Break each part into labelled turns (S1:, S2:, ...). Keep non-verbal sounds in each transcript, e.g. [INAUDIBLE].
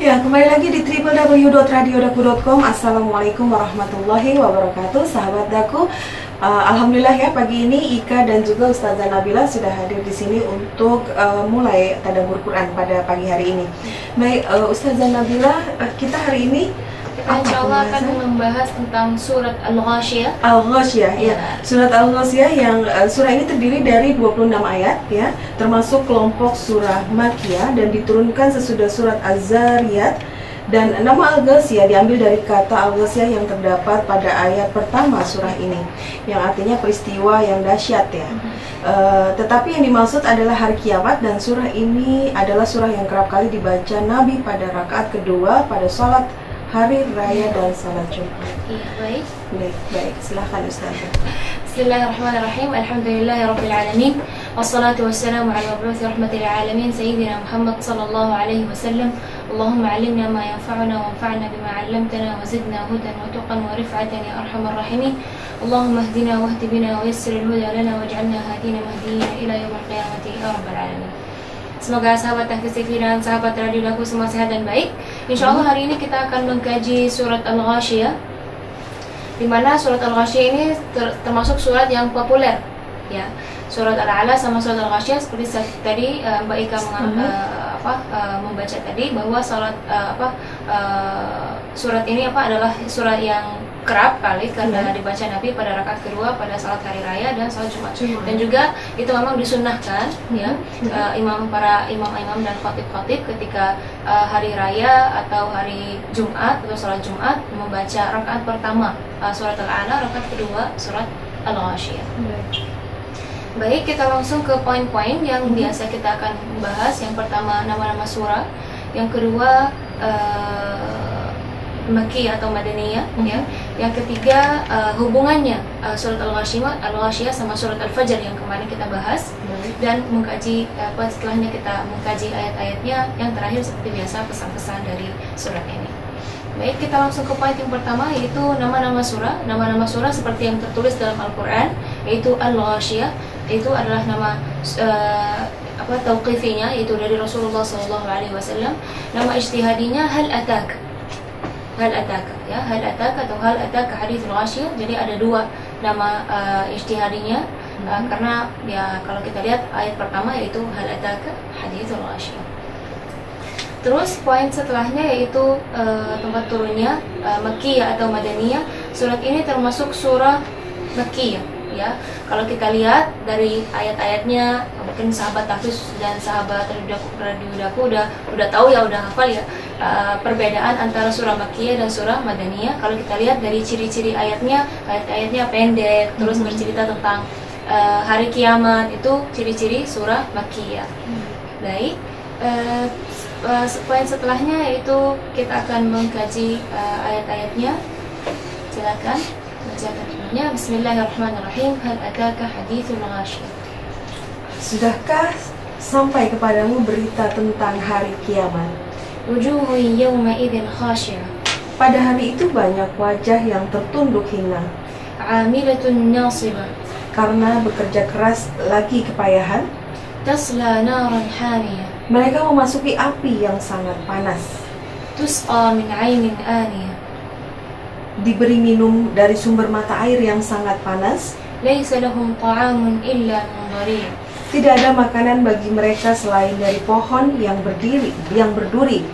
S1: Ya, kembali lagi di www.radiodaku.com Assalamualaikum warahmatullahi wabarakatuh Sahabat Daku. Uh, Alhamdulillah ya pagi ini Ika dan juga Ustazah Nabila sudah hadir di sini untuk uh, mulai tadabbur Quran pada pagi hari ini. Baik, uh, Ustazah Nabila, uh, kita hari ini
S2: Kita insya Allah akan membahas tentang surat Al-Ghashiyah
S1: Al-Ghasyiyah ya.
S2: Ya.
S1: Surat Al-Ghasyiyah yang uh, surah ini terdiri dari 26 ayat ya, termasuk kelompok surah Makkiyah dan diturunkan sesudah surat Az-Zariyat dan nama Al-Ghasyiyah diambil dari kata Al-Ghasyiyah yang terdapat pada ayat pertama surah ini yang artinya peristiwa yang dahsyat ya. Uh, tetapi yang dimaksud adalah hari kiamat dan surah ini adalah surah yang kerap kali dibaca Nabi pada rakaat kedua pada sholat hari raya dan salat Jumat.
S2: Iya, baik
S1: Baik, baik. Silahkan Ustazah.
S2: Bismillahirrahmanirrahim Alhamdulillahi Rabbil Alamin Wassalatu wassalamu ala mabuthi rahmatil alamin Sayyidina Muhammad sallallahu alaihi wasallam Allahumma alimna ma yanfa'una wanfa'na bima 'allamtana wa zidna hudan wa tuqan wa rif'atan ya arhamar rahimin Allahumma hdina wahdi bina wa yassir al-huda lana waj'alna hadina mahdiyina ila yawmil Semoga sahabat TV dan sahabat Radio Laku semua sehat dan baik. Insya Allah hari ini kita akan mengkaji surat Al-Ghashiyah. Di mana surat Al-Ghashiyah ini ter- termasuk surat yang populer, ya. Surat Al-A'la sama surat Al-Ghashiyah seperti tadi eh, Mbak Ika menga-
S1: Mhm.
S2: eh, apa eh, membaca tadi bahwa salat eh, apa eh, surat ini apa adalah surat yang kerap kali karena
S1: Mhm.
S2: dibaca Nabi pada rakaat kedua pada salat hari raya dan salat Jumat.
S1: Jumat.
S2: Dan juga itu memang disunnahkan ya
S1: Mhm.
S2: eh, imam para imam-imam dan khatib-khatib ketika eh, hari raya atau hari Jumat atau sholat Jumat membaca rakaat pertama eh, surat Al-A'la, rakaat kedua surat Al-Ghashiyah. Baik, kita langsung ke poin-poin yang biasa kita akan bahas. Yang pertama nama-nama surah, yang kedua eh, Maki atau Madaniyah,
S1: Mhm.
S2: ya. Yang ketiga eh, hubungannya eh, surat Al-Ghashiyah, Al-Ghashiyah sama surat Al-Fajr yang kemarin kita bahas
S1: Baik.
S2: dan mengkaji apa setelahnya kita mengkaji ayat-ayatnya yang terakhir seperti biasa pesan-pesan dari surat ini. Baik, kita langsung ke poin yang pertama yaitu nama-nama surah. Nama-nama surah seperti yang tertulis dalam Al-Qur'an yaitu Al-Ghashiyah itu adalah nama eh, apa tauqifinya yaitu dari Rasulullah SAW alaihi wasallam. Nama ijtihadinya hal atak. Hal ataka ya, hal ataka atau hal ataka hadithul ghashiyah. Jadi ada dua nama eh, ijtihadinya Uh, karena ya kalau kita lihat ayat pertama yaitu hal ataka hadithul ghashiyah. Terus poin setelahnya yaitu uh, tempat turunnya uh, Makkiyah atau Madaniyah. Surat ini termasuk surah Makkiyah ya. Kalau kita lihat dari ayat-ayatnya mungkin sahabat tahfiz dan sahabat radio radio Daku udah udah tahu ya udah hafal ya uh, perbedaan antara surah Makkiyah dan surah Madaniyah. Kalau kita lihat dari ciri-ciri ayatnya, ayat-ayatnya pendek, terus
S1: Mhm.
S2: bercerita tentang uh, hari kiamat itu ciri-ciri surah Makkiyah. Baik, eh, eh, poin setelahnya yaitu kita akan mengkaji eh, ayat-ayatnya. Silakan terjemahnya. Bismillahirrahmanirrahim. Hal ataka hadithul ghashiyah.
S1: Sudahkah sampai kepadamu berita tentang hari kiamat?
S2: Wujuhu yawma idzin khashiyah.
S1: Pada hari itu banyak wajah yang tertunduk hina
S2: 'Amilatun nasibah.
S1: karena bekerja keras lagi kepayahan.
S2: Tasla naran hamiyah.
S1: Mereka memasuki api yang sangat panas,
S2: Tusqa min 'ainin aniyah.
S1: Diberi minum dari sumber mata air yang sangat panas. Tidak ada makanan bagi mereka selain dari pohon yang berdiri, yang berduri,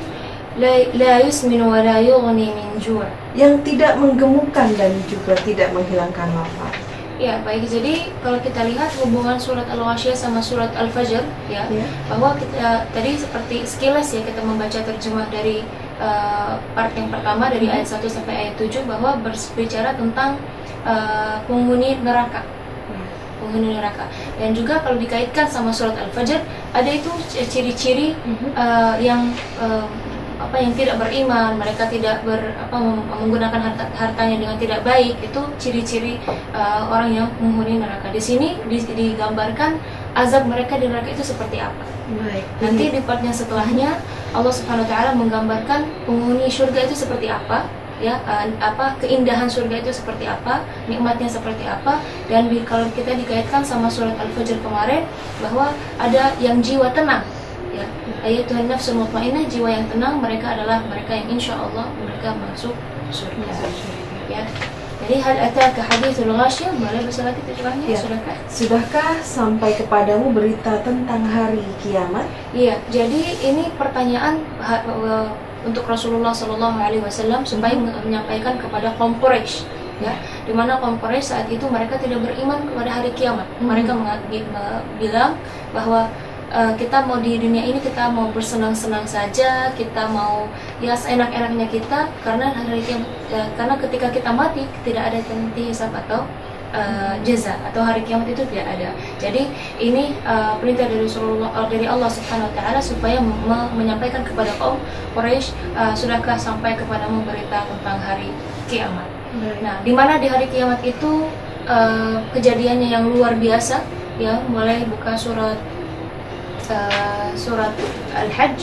S1: yang tidak menggemukkan dan juga tidak menghilangkan lapar.
S2: Ya, baik. Jadi kalau kita lihat hubungan surat Al-Ghasyiyah sama surat Al-Fajr, ya,
S1: Ya.
S2: bahwa kita tadi seperti sekilas ya kita membaca terjemah dari uh, part yang pertama dari ayat 1 sampai ayat 7 bahwa berbicara tentang uh, penghuni neraka. Penghuni neraka. Dan juga kalau dikaitkan sama surat Al-Fajr, ada itu ciri-ciri uh, yang uh, apa yang tidak beriman, mereka tidak ber, apa, menggunakan harta, hartanya dengan tidak baik, itu ciri-ciri uh, orang yang menghuni neraka. Di sini di- digambarkan azab mereka di neraka itu seperti apa.
S1: Baik.
S2: Nanti di partnya setelahnya Allah Subhanahu wa taala menggambarkan penghuni surga itu seperti apa, ya apa keindahan surga itu seperti apa, nikmatnya seperti apa dan di- kalau kita dikaitkan sama surat Al-Fajr kemarin bahwa ada yang jiwa tenang ya ayat Tuhan nafsul mutmainnah jiwa yang tenang mereka adalah mereka yang insya Allah mereka masuk surga ya jadi hal ataka hadithul ghasyah boleh bahasa lagi terjemahnya
S1: Ya.
S2: sudahkah
S1: Sudahkah sampai kepadamu berita tentang hari kiamat?
S2: Iya, jadi ini pertanyaan ha- uh, untuk Rasulullah Shallallahu Alaihi Wasallam supaya men- menyampaikan kepada kaum Quraisy, ya, di mana kaum Quraisy saat itu mereka tidak beriman kepada hari kiamat.
S1: Mhm.
S2: Mereka bilang bahwa uh, kita mau di dunia ini kita mau bersenang-senang saja, kita mau ya seenak-enaknya kita karena hari kiamat, ya, karena ketika kita mati tidak ada nanti hisab atau uh, jaza atau hari kiamat itu tidak ada. Jadi ini uh, perintah dari Rasulullah uh, dari Allah Subhanahu wa taala supaya me- menyampaikan kepada kaum Quraisy uh, sudahkah sampai kepadamu berita tentang hari kiamat. Nah, di mana di hari kiamat itu uh, kejadiannya yang luar biasa ya, mulai buka surat surat Al-Hajj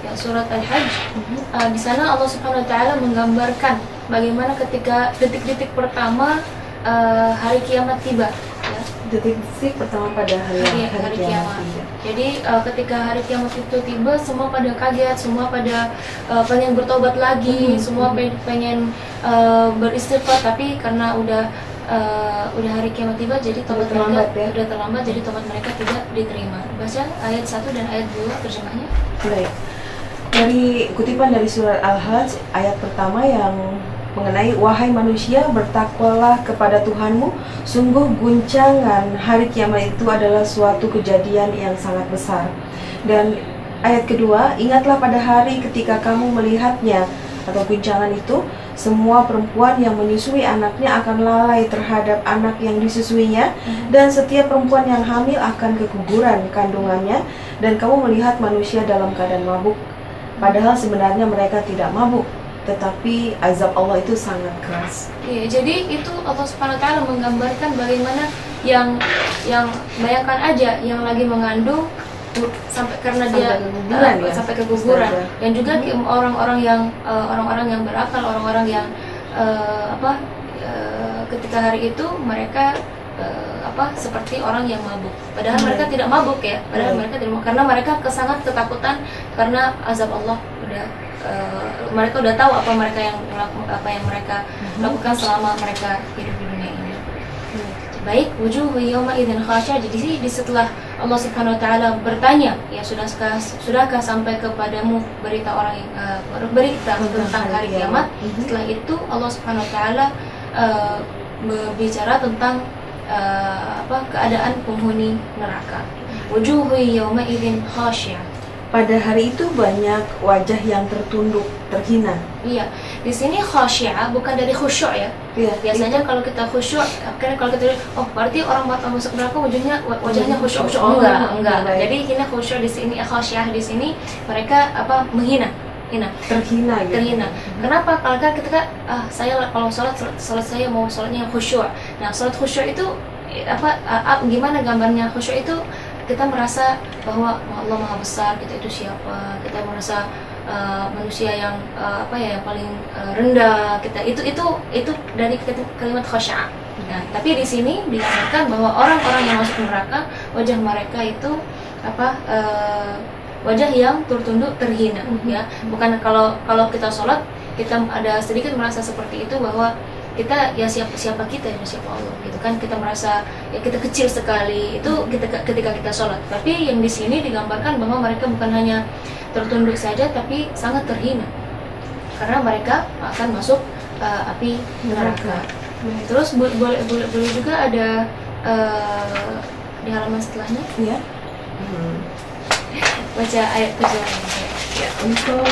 S2: ya surat Al-Hajj Uh, di sana Allah Subhanahu wa taala menggambarkan bagaimana ketika detik-detik pertama uh, hari kiamat tiba ya.
S1: Detik-detik pertama pada hari,
S2: Hari-
S1: hari,
S2: hari
S1: kiamat.
S2: kiamat. Jadi uh, ketika hari kiamat itu tiba semua pada kaget, semua pada uh, pengen bertobat lagi,
S1: Mhm.
S2: semua pe- pengen uh, beristighfar tapi karena udah uh, udah hari kiamat tiba jadi tobat
S1: terlambat
S2: mereka
S1: ya.
S2: udah terlambat jadi tobat mereka tidak diterima. Baca ayat 1 dan ayat 2 terjemahnya.
S1: Baik. Dari kutipan dari surat Al-Hajj ayat pertama yang mengenai wahai manusia bertakwalah kepada Tuhanmu. Sungguh guncangan hari kiamat itu adalah suatu kejadian yang sangat besar. Dan ayat kedua ingatlah pada hari ketika kamu melihatnya atau guncangan itu semua perempuan yang menyusui anaknya akan lalai terhadap anak yang disusuinya dan setiap perempuan yang hamil akan keguguran kandungannya dan kamu melihat manusia dalam keadaan mabuk. Padahal sebenarnya mereka tidak mabuk tetapi azab Allah itu sangat keras
S2: Iya, jadi itu Allah Subhanahu wa taala menggambarkan bagaimana yang yang bayangkan aja yang lagi mengandung sampai karena dia
S1: Sampai keguguran
S2: eh,
S1: ya,
S2: sampai keguguran dan juga ki- orang-orang yang eh, orang-orang yang berakal, orang-orang yang eh, apa eh, ketika hari itu mereka eh, apa seperti orang yang mabuk. Padahal
S1: Hmm.
S2: mereka tidak mabuk ya. Padahal
S1: Baik.
S2: mereka tidak mabuk karena mereka sangat ketakutan karena azab Allah udah eh, mereka udah tahu apa mereka yang apa yang mereka
S1: Mhm.
S2: lakukan selama mereka hidup di dunia ini. Baik, wujuh yawma idzin khasya. Jadi di setelah Allah Subhanahu wa taala bertanya, ya sudahkah sudahkah sampai kepadamu berita orang yang eh, berita tentang hari kiamat?
S1: Mhm.
S2: Setelah itu Allah Subhanahu wa taala eh, berbicara tentang eh, apa keadaan penghuni neraka. Wujuh yawma idzin khasya.
S1: Pada hari itu banyak wajah yang tertunduk terhina
S2: Iya, di sini khasyah bukan dari khusyuk ya.
S1: Iya,
S2: Biasanya kalau kita khusyuk, akhirnya kalau kita oh berarti orang mat- masuk neraka wajahnya wajahnya khusyuk khusyuk
S1: Oh,
S2: enggak
S1: oh,
S2: enggak.
S1: baik.
S2: Jadi ini khusyuk di sini khasyah di sini mereka apa menghina hina
S1: terhina gitu.
S2: terhina. Kenapa? Kalau kan kita kan, ah saya kalau sholat sholat, saya mau sholatnya khusyuk. Nah sholat khusyuk itu eh, apa ah, gimana gambarnya khusyuk itu kita merasa bahwa Allah maha besar kita itu siapa? Kita merasa uh, manusia yang uh, apa ya yang paling uh, rendah. Kita itu itu itu dari kalimat khasya. Nah tapi di sini digambarkan bahwa orang-orang yang masuk neraka wajah mereka itu apa uh, wajah yang tertunduk terhina
S1: Mhm.
S2: ya. Bukan kalau kalau kita sholat kita ada sedikit merasa seperti itu bahwa kita ya siapa siapa kita ya siapa Allah gitu kan. Kita merasa ya kita kecil sekali itu kita ketika kita sholat. Tapi yang di sini digambarkan bahwa mereka bukan hanya tertunduk saja tapi sangat terhina. Karena mereka akan masuk uh, api neraka. Terus bo- boleh boleh boleh juga ada uh, di halaman setelahnya?
S1: Ya Hmm. [LAUGHS]
S2: baca ayat tujuh
S1: ya untuk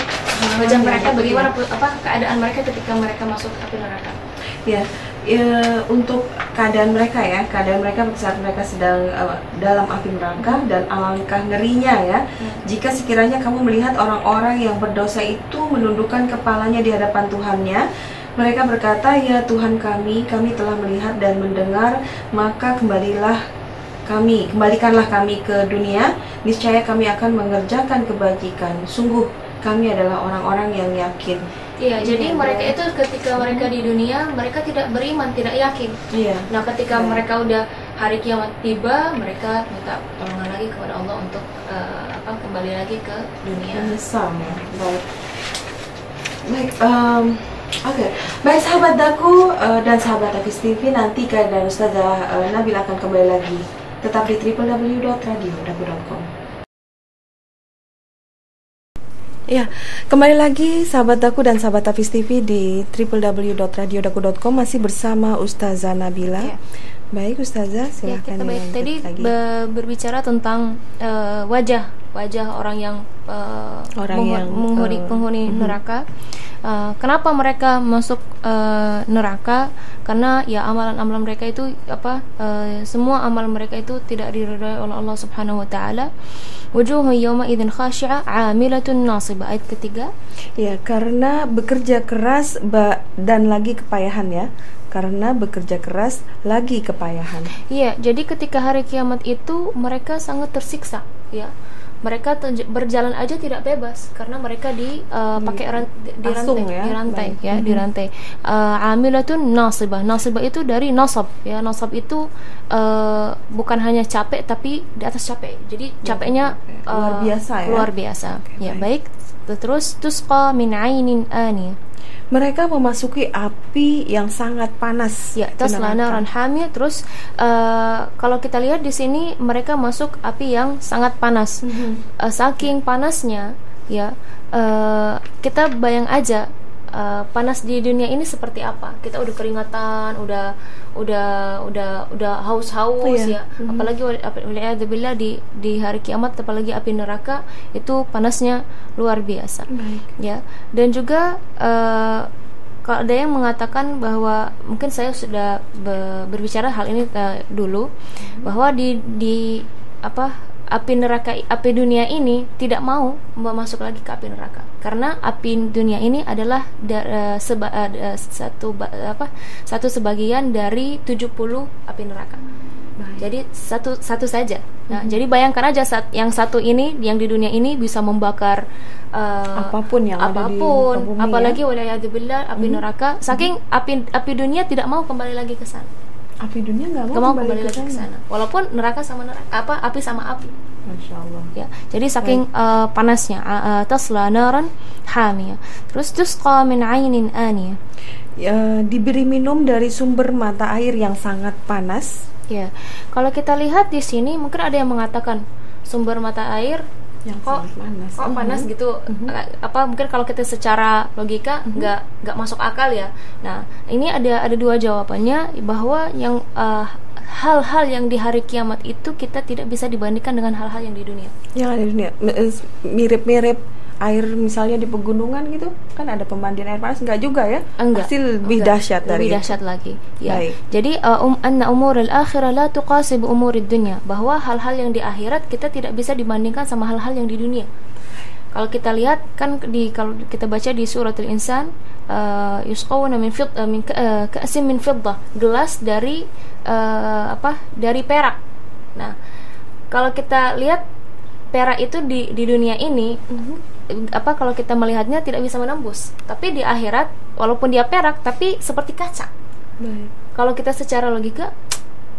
S2: wajah mereka bagaimana apa keadaan mereka ketika mereka masuk api neraka
S1: ya, ya untuk keadaan mereka ya keadaan mereka saat mereka sedang uh, dalam api neraka dan alangkah ngerinya ya jika sekiranya kamu melihat orang-orang yang berdosa itu menundukkan kepalanya di hadapan Tuhannya mereka berkata ya Tuhan kami kami telah melihat dan mendengar maka kembalilah kami kembalikanlah kami ke dunia. Niscaya kami akan mengerjakan kebajikan. Sungguh kami adalah orang-orang yang yakin.
S2: Iya, jadi
S1: Iya,
S2: mereka itu ketika mereka di dunia mereka tidak beriman, tidak yakin.
S1: Iya.
S2: Nah, ketika
S1: Baik.
S2: mereka udah hari kiamat tiba, mereka minta pertolongan lagi kepada Allah untuk eh, apa kembali lagi ke dunia.
S1: Menyesal ya. Baik. Baik. em, Oke, baik sahabat daku eh, dan sahabat Hafiz TV nanti dan Ustazah eh, Nabil akan kembali lagi tetap di www.radiodaku.com. Ya, kembali lagi sahabat daku dan sahabat Hafiz TV di www.radiodaku.com masih bersama Ustazah Nabila.
S2: Ya.
S1: Baik Ustazah,
S2: Ya,
S1: silahkan
S2: kita baik tadi
S1: lagi.
S2: be- berbicara tentang eh, wajah wajah orang yang eh,
S1: Orang yang,
S2: menghuni,
S1: eh,
S2: penghuni
S1: mhm.
S2: neraka. Eh, kenapa mereka masuk eh, neraka? Karena ya amalan-amalan mereka itu apa? eh, semua amal mereka itu tidak diridhai oleh Allah Subhanahu wa taala. Wujuhun yawma idzin khashi'ah 'amilatun nasibah. Ayat ketiga.
S1: Ya, karena bekerja keras ba- dan lagi kepayahan ya. Karena bekerja keras lagi kepayahan.
S2: Iya, jadi ketika hari kiamat itu mereka sangat tersiksa, ya. Mereka berjalan aja tidak bebas karena mereka di uh, pakai ran- di, di
S1: Asung
S2: rantai,
S1: ya?
S2: di rantai
S1: Baik.
S2: ya, di
S1: Mhm.
S2: rantai. Uh, amilatun nasibah. Nasibah itu dari nasab, ya. Nasab itu uh, bukan hanya capek tapi di atas capek. Jadi capeknya
S1: capek. Luar
S2: uh,
S1: biasa ya?
S2: Luar biasa.
S1: Oke,
S2: ya,
S1: baik.
S2: baik. Terus tusqa min ainin aniyah.
S1: Mereka memasuki api yang sangat panas.
S2: Ya,
S1: Di
S2: tasla
S1: neraka.
S2: naran hamiyah. Terus eh, kalau kita lihat di sini mereka masuk api yang sangat panas.
S1: Mhm.
S2: Eh, saking panasnya, ya eh, kita bayang aja eh, panas di dunia ini seperti apa. Kita udah keringatan, udah udah udah udah haus-haus
S1: Iya.
S2: ya.
S1: Mhm.
S2: Apalagi wal- ap- waliyadzubillah di di hari kiamat apalagi api neraka itu panasnya luar biasa
S1: Baik.
S2: ya dan juga eh, kalau ada yang mengatakan bahwa mungkin saya sudah be- berbicara hal ini eh, dulu bahwa di di apa api neraka api dunia ini tidak mau masuk lagi ke api neraka karena api dunia ini adalah da- eh, seba- eh, satu ba- apa satu sebagian dari 70 api neraka
S1: Baik.
S2: jadi satu satu saja. Nah, jadi bayangkan aja saat yang satu ini yang di dunia ini bisa membakar eh,
S1: Apa pun yang ada di
S2: apa
S1: pun, bumi
S2: apalagi
S1: ya.
S2: waliyadzubillah api neraka. Saking api api dunia tidak mau kembali lagi ke sana.
S1: Api dunia nggak mau,
S2: mau kembali lagi ke sana. Walaupun neraka sama neraka apa api sama api
S1: Masya Allah.
S2: ya. Jadi saking eh, panasnya a- tasla naran hamiyah. Terus tusqa min ainin aniyah.
S1: Ya, diberi minum dari sumber mata air yang sangat panas.
S2: Ya. Kalau kita lihat di sini mungkin ada yang mengatakan sumber mata air
S1: Yang
S2: kok
S1: panas.
S2: kok panas
S1: Mhm.
S2: gitu? Eh, apa mungkin kalau kita secara logika nggak nggak masuk akal ya. Nah ini ada ada dua jawabannya bahwa yang eh, hal-hal yang di hari kiamat itu kita tidak bisa dibandingkan dengan hal-hal yang di dunia.
S1: Yang ada di dunia. Eh, mirip-mirip air misalnya di pegunungan gitu kan ada pemandian air panas enggak juga ya
S2: enggak
S1: pasti lebih
S2: enggak.
S1: dahsyat dari
S2: lebih
S1: itu.
S2: dahsyat lagi ya
S1: Baik.
S2: jadi uh, um, anna umur al-akhirah la tuqasib umur dunya bahwa hal-hal yang di akhirat kita tidak bisa dibandingkan sama hal-hal yang di dunia kalau kita lihat kan di kalau kita baca di surat al-insan uh, yusqawna min fid uh, min ka- uh, ka'sin min fiddah gelas dari uh, apa dari perak nah kalau kita lihat perak itu di di dunia ini apa kalau kita melihatnya tidak bisa menembus tapi di akhirat walaupun dia perak tapi seperti kaca
S1: Baik.
S2: kalau kita secara logika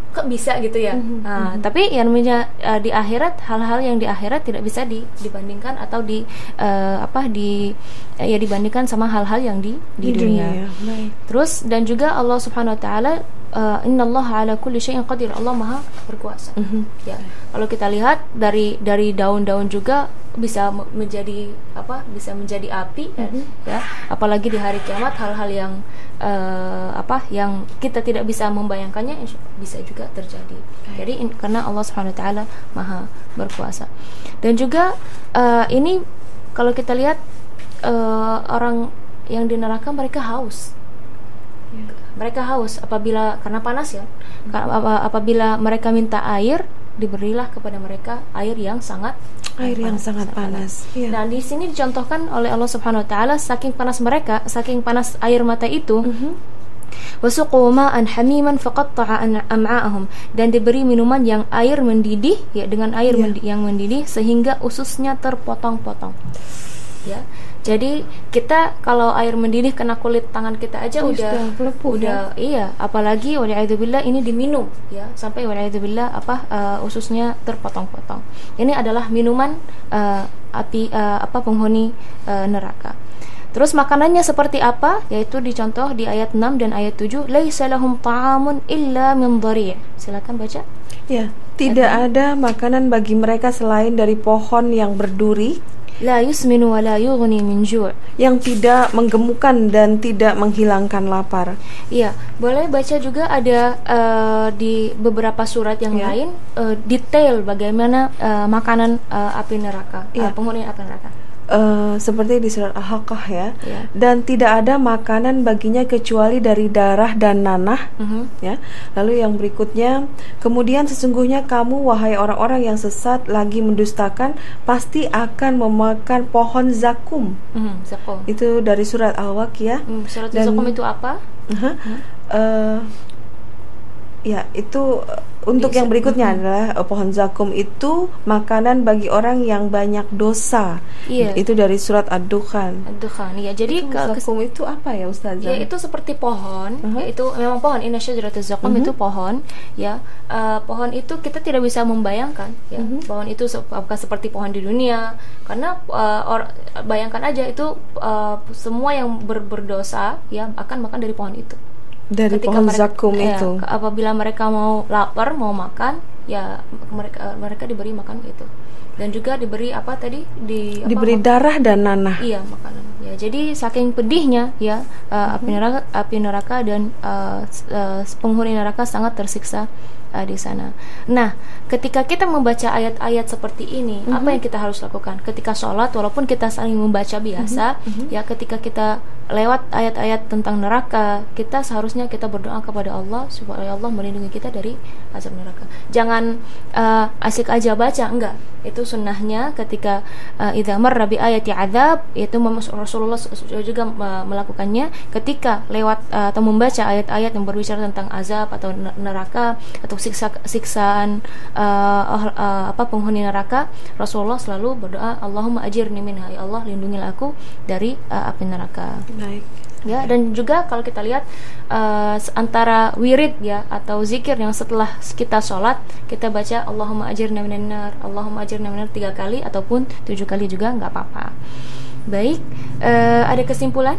S2: kok bisa gitu ya
S1: Mhm,
S2: nah,
S1: mhm.
S2: tapi yang namanya eh, di akhirat hal-hal yang di akhirat tidak bisa di, dibandingkan atau di eh, apa di ya dibandingkan sama hal-hal yang di di, dunia.
S1: Baik.
S2: terus dan juga Allah subhanahu wa taala eh, innallaha ala kulli syai'in qadir Allah maha berkuasa
S1: Mhm.
S2: ya kalau kita lihat dari dari daun-daun juga bisa me- menjadi apa bisa menjadi api ya,
S1: Mhm.
S2: ya apalagi di hari kiamat hal-hal yang eh, apa yang kita tidak bisa membayangkannya bisa juga terjadi jadi in- karena Allah subhanahu wa taala maha berkuasa dan juga eh, ini kalau kita lihat eh, orang yang di neraka mereka haus
S1: Ya.
S2: mereka haus apabila karena panas ya apa- apabila mereka minta air diberilah kepada mereka air yang sangat
S1: Air yang sangat panas. Iya.
S2: Nah, di sini dicontohkan oleh Allah Subhanahu wa taala saking panas mereka, saking panas air mata itu,
S1: Mhm.
S2: Wasuqu ma'an hamiman faqatta'a am'a'ahum. Dan diberi minuman yang air mendidih ya dengan air
S1: Iya.
S2: mendi- yang mendidih sehingga ususnya terpotong-potong. ya. Jadi kita kalau air mendidih kena kulit tangan kita aja
S1: Oh,
S2: udah
S1: sudah melepuh,
S2: udah iya apalagi waliyadzubillah ini diminum ya. Sampai waliyadzubillah apa uh, ususnya terpotong-potong. Ini adalah minuman uh, api uh, apa penghuni uh, neraka Terus makanannya seperti apa? Yaitu dicontoh di ayat 6 dan ayat 7, "Laisa lahum ta'amun illa min dhari'." Silakan baca.
S1: Ya, tidak ada makanan bagi mereka selain dari pohon yang berduri
S2: La yusminu wa la yughni min ju'.
S1: yang tidak menggemukkan dan tidak menghilangkan lapar.
S2: Iya, boleh baca juga ada eh, di beberapa surat yang
S1: Ya.
S2: lain eh, detail bagaimana eh, makanan eh, api neraka,
S1: Ya.
S2: penghuni api neraka.
S1: Eh, seperti di surat Al-Haqqah ya.
S2: Ya.
S1: Dan tidak ada makanan baginya kecuali dari darah dan nanah
S2: Mhm.
S1: ya. Lalu yang berikutnya, kemudian sesungguhnya kamu wahai orang-orang yang sesat lagi mendustakan pasti akan memakan pohon zakum.
S2: Mhm, zakum.
S1: Itu dari surat Al-Waqiah.
S2: Hmm, surat
S1: Dan-
S2: zakum itu apa?
S1: Aha. Eh, ya, itu eh, untuk yang berikutnya adalah eh, pohon zakum itu makanan bagi orang yang banyak dosa.
S2: Iya.
S1: Itu dari surat Ad-Dukhan.
S2: Dukhan. Ya, jadi
S1: Itu
S2: ke-
S1: zakum itu apa ya Ustazah?
S2: Ya itu seperti pohon,
S1: Mhm.
S2: ya, itu memang pohon. Inna syajaratuz zakum
S1: Mhm.
S2: itu pohon, ya. Eh, pohon itu kita tidak bisa membayangkan, ya.
S1: Mhm.
S2: Pohon itu se- apakah seperti pohon di dunia? Karena eh, or- bayangkan aja itu eh, semua yang ber- berdosa, ya, akan makan dari pohon itu.
S1: Dari
S2: Ketika
S1: pohon
S2: mereka-
S1: zakum
S2: ya,
S1: itu.
S2: apabila mereka mau lapar, mau makan, ya mereka mereka diberi makan itu. Dan juga diberi apa tadi? Di apa,
S1: Diberi darah dan nanah.
S2: Iya makanan. Ya jadi saking pedihnya ya uh, api neraka, api neraka dan uh, uh, penghuni neraka sangat tersiksa uh, di sana. Nah, ketika kita membaca ayat-ayat seperti ini, apa yang kita harus lakukan? Ketika sholat, walaupun kita saling membaca biasa, ya ketika kita lewat ayat-ayat tentang neraka, kita seharusnya kita berdoa kepada Allah supaya Allah melindungi kita dari azab neraka. Jangan uh, asik aja baca, enggak. Itu sunnahnya ketika uh, idza marra bi ayati azab, itu Rasulullah juga uh, melakukannya ketika lewat uh, atau membaca ayat-ayat yang berbicara tentang azab atau ne- neraka atau siksa siksaan uh, uh, apa penghuni neraka, Rasulullah selalu berdoa, Allahumma ajirni minha, ya Allah lindungilah aku dari uh, api neraka.
S1: Baik.
S2: ya dan juga kalau kita lihat eh, antara wirid ya atau zikir yang setelah kita sholat kita baca Allahumma ajirna minan nar Allahumma ajirna minan nar tiga kali ataupun tujuh kali juga nggak apa-apa. Baik eh, ada kesimpulan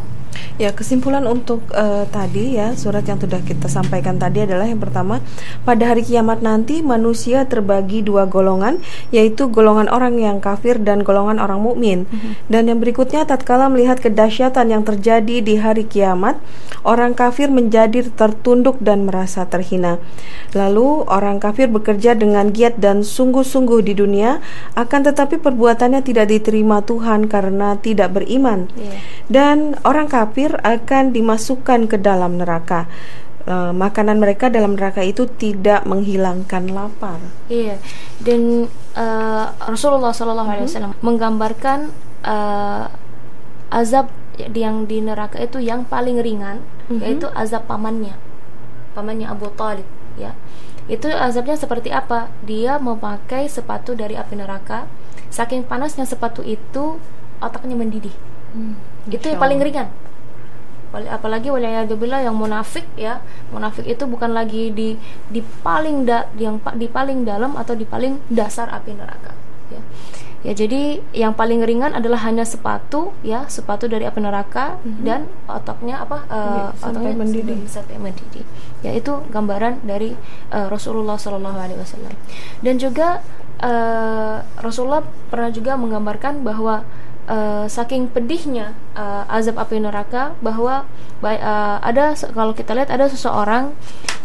S1: Ya, kesimpulan untuk eh, tadi ya, surat yang sudah kita sampaikan tadi adalah yang pertama, pada hari kiamat nanti manusia terbagi dua golongan, yaitu golongan orang yang kafir dan golongan orang mukmin. Dan yang berikutnya tatkala melihat kedahsyatan yang terjadi di hari kiamat, orang kafir menjadi tertunduk dan merasa terhina. Lalu orang kafir bekerja dengan giat dan sungguh-sungguh di dunia, akan tetapi perbuatannya tidak diterima Tuhan karena tidak beriman
S2: Iya.
S1: dan orang kafir akan dimasukkan ke dalam neraka. Eh, makanan mereka dalam neraka itu tidak menghilangkan lapar.
S2: Iya, dan eh, Rasulullah Shallallahu Alaihi Wasallam menggambarkan eh, azab yang di neraka itu yang paling ringan,
S1: Mhm.
S2: yaitu azab pamannya, pamannya Abu Talib. Ya, itu azabnya seperti apa? Dia memakai sepatu dari api neraka, saking panasnya sepatu itu otaknya mendidih. itu yang paling ringan. Apalagi waliyadzubillah yang munafik ya. Munafik itu bukan lagi di di paling da, yang di paling dalam atau di paling dasar api neraka ya. Ya jadi yang paling ringan adalah hanya sepatu ya sepatu dari api neraka dan otaknya apa
S1: Iya, sampai
S2: otaknya
S1: mendidih.
S2: sampai mendidih. Ya itu gambaran dari eh, Rasulullah Shallallahu Alaihi Wasallam. Dan juga eh, Rasulullah pernah juga menggambarkan bahwa eh, saking pedihnya eh, azab api neraka bahwa ba- eh, ada kalau kita lihat ada seseorang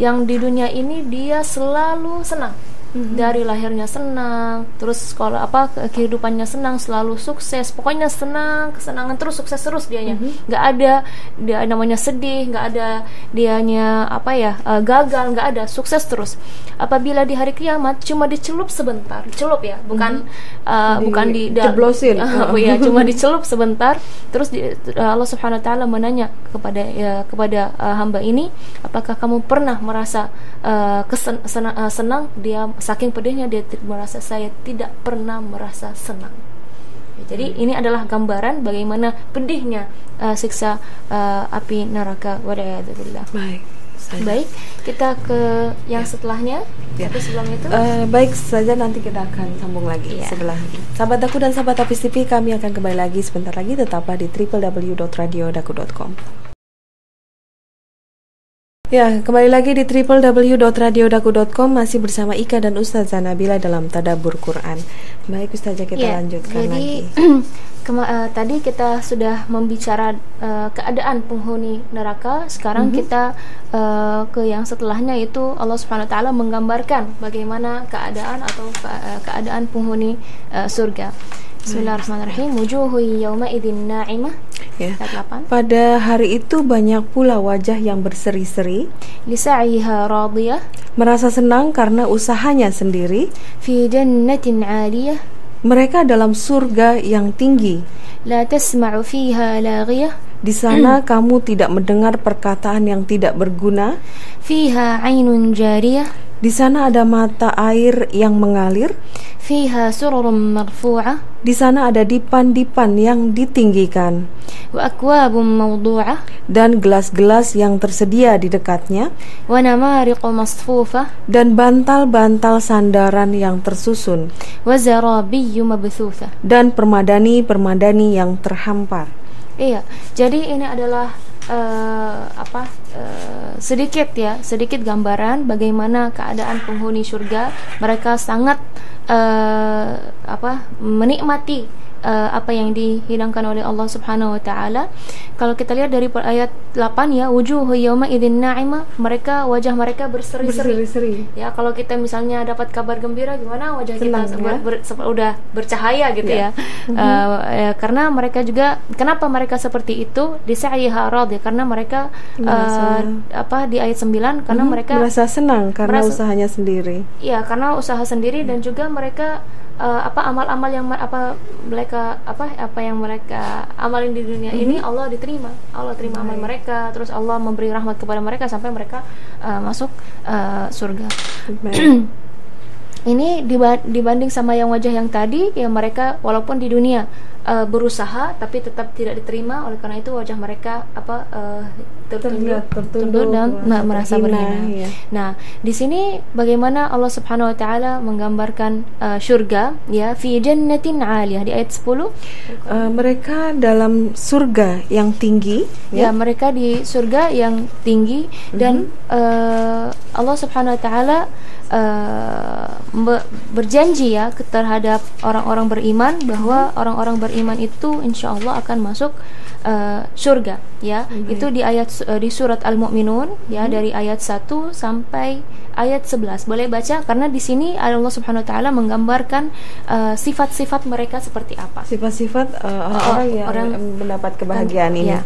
S2: yang di dunia ini dia selalu senang dari lahirnya senang terus kalau apa ke- kehidupannya senang selalu sukses. Pokoknya senang kesenangan terus sukses terus dianya. Nggak ada dia namanya sedih nggak ada dianya apa ya eh, gagal nggak ada sukses terus. Apabila di hari kiamat cuma dicelup sebentar. Celup ya bukan eh,
S1: Di-
S2: bukan di
S1: jeblosin. [LAUGHS]
S2: Oh, ya cuma dicelup sebentar. Terus di- Allah Subhanahu wa taala menanya kepada ya, kepada uh, hamba ini apakah kamu pernah merasa uh, kesen- sena- uh, senang? Dia saking pedihnya dia merasa saya tidak pernah merasa senang Jadi ini adalah gambaran bagaimana pedihnya uh, siksa uh, api neraka. Wada'iyadzubillah.
S1: Baik. Ustazah.
S2: Baik, kita ke yang setelahnya.
S1: Ya.
S2: Tapi sebelum itu
S1: Eh, baik saja nanti kita akan sambung lagi
S2: Iya.
S1: sebelah. Sahabat aku dan sahabat Apis TV kami akan kembali lagi sebentar lagi tetaplah di www.radiodaku.com. Ya, kembali lagi di www.radiodaku.com masih bersama Ika dan Ustazah Nabila dalam Tadabur Quran. Baik Ustazah kita
S2: Ya,
S1: lanjutkan
S2: jadi,
S1: lagi. [CLEARS THROAT]
S2: kema- eh, tadi kita sudah membicara eh, keadaan penghuni neraka. Sekarang
S1: Mhm.
S2: kita eh, ke yang setelahnya itu Allah Subhanahu Wa Taala menggambarkan bagaimana keadaan atau ke- eh, keadaan penghuni eh, surga. Bismillahirrahmanirrahim. Wujuhu yawma idzin na'imah.
S1: Ya.
S2: Ayat 8.
S1: Pada hari itu banyak pula wajah yang berseri-seri,
S2: Lisa'iha radiyah
S1: merasa senang karena usahanya sendiri.
S2: fi jannatin 'aliyah
S1: Mereka dalam surga yang tinggi.
S2: la tasma'u fiha laghiyah
S1: Di sana [CLEARS THROAT] kamu tidak mendengar perkataan yang tidak berguna.
S2: fiha 'ainun jariyah
S1: Di sana ada mata air yang mengalir.
S2: fiha sururun marfu'ah.
S1: Di sana ada dipan-dipan yang ditinggikan.
S2: Wa akwabun mawdu'ah.
S1: Dan gelas-gelas yang tersedia di dekatnya.
S2: Wa namariqu masfufah.
S1: Dan bantal-bantal sandaran yang tersusun.
S2: Wa zarabiyyu mabthuthah.
S1: Dan permadani-permadani yang terhampar.
S2: Iya, jadi ini adalah eh, apa eh, sedikit ya, sedikit gambaran bagaimana keadaan penghuni surga. Mereka sangat eh, apa menikmati eh, apa yang dihidangkan oleh Allah Subhanahu wa taala. Kalau kita lihat dari ayat 8 ya, wujuhu yauma idzin na'imah, mereka wajah mereka berseri-seri. Ya, kalau kita misalnya dapat kabar gembira gimana wajah
S1: Senang,
S2: kita
S1: ya.
S2: ber- ber- udah bercahaya gitu
S1: Ya.
S2: ya. Eh, ya, karena mereka juga kenapa mereka seperti itu? Di sa'iha radiyah karena mereka
S1: Merasa-
S2: eh, apa di ayat 9 karena
S1: Mhm,
S2: mereka
S1: merasa senang karena
S2: merasa-
S1: usahanya sendiri.
S2: ya karena usaha sendiri dan juga mereka eh, apa amal-amal yang apa mereka apa apa yang mereka amalin di dunia ini Allah diterima. Allah terima amal mereka, terus Allah memberi rahmat kepada mereka sampai mereka eh, masuk eh, surga. [CLEARS THROAT] Ini diba- dibanding sama yang wajah yang tadi, ya mereka walaupun di dunia eh, berusaha tapi tetap tidak diterima. Oleh karena itu wajah mereka apa eh, tertunduk,
S1: tertunduk,
S2: dan
S1: merasa
S2: ma- merasa berhina.
S1: ya.
S2: Nah, di sini bagaimana Allah Subhanahu Wa Taala menggambarkan eh, surga, ya, fi jannatin aliyah di ayat 10
S1: Eh, mereka dalam surga yang tinggi,
S2: ya
S1: ya.
S2: mereka di surga yang tinggi dan eh, Allah Subhanahu wa taala be- berjanji ya terhadap orang-orang beriman bahwa orang-orang beriman itu insya Allah akan masuk eh, surga ya. Itu di ayat eh, di surat Al-Mu'minun ya dari ayat 1 sampai ayat 11 boleh baca? Karena di sini Allah Subhanahu wa taala menggambarkan sifat-sifat mereka seperti apa.
S1: Sifat-sifat eh, orang-orang yang
S2: orang-
S1: mendapat kebahagiaan ini.
S2: Ya.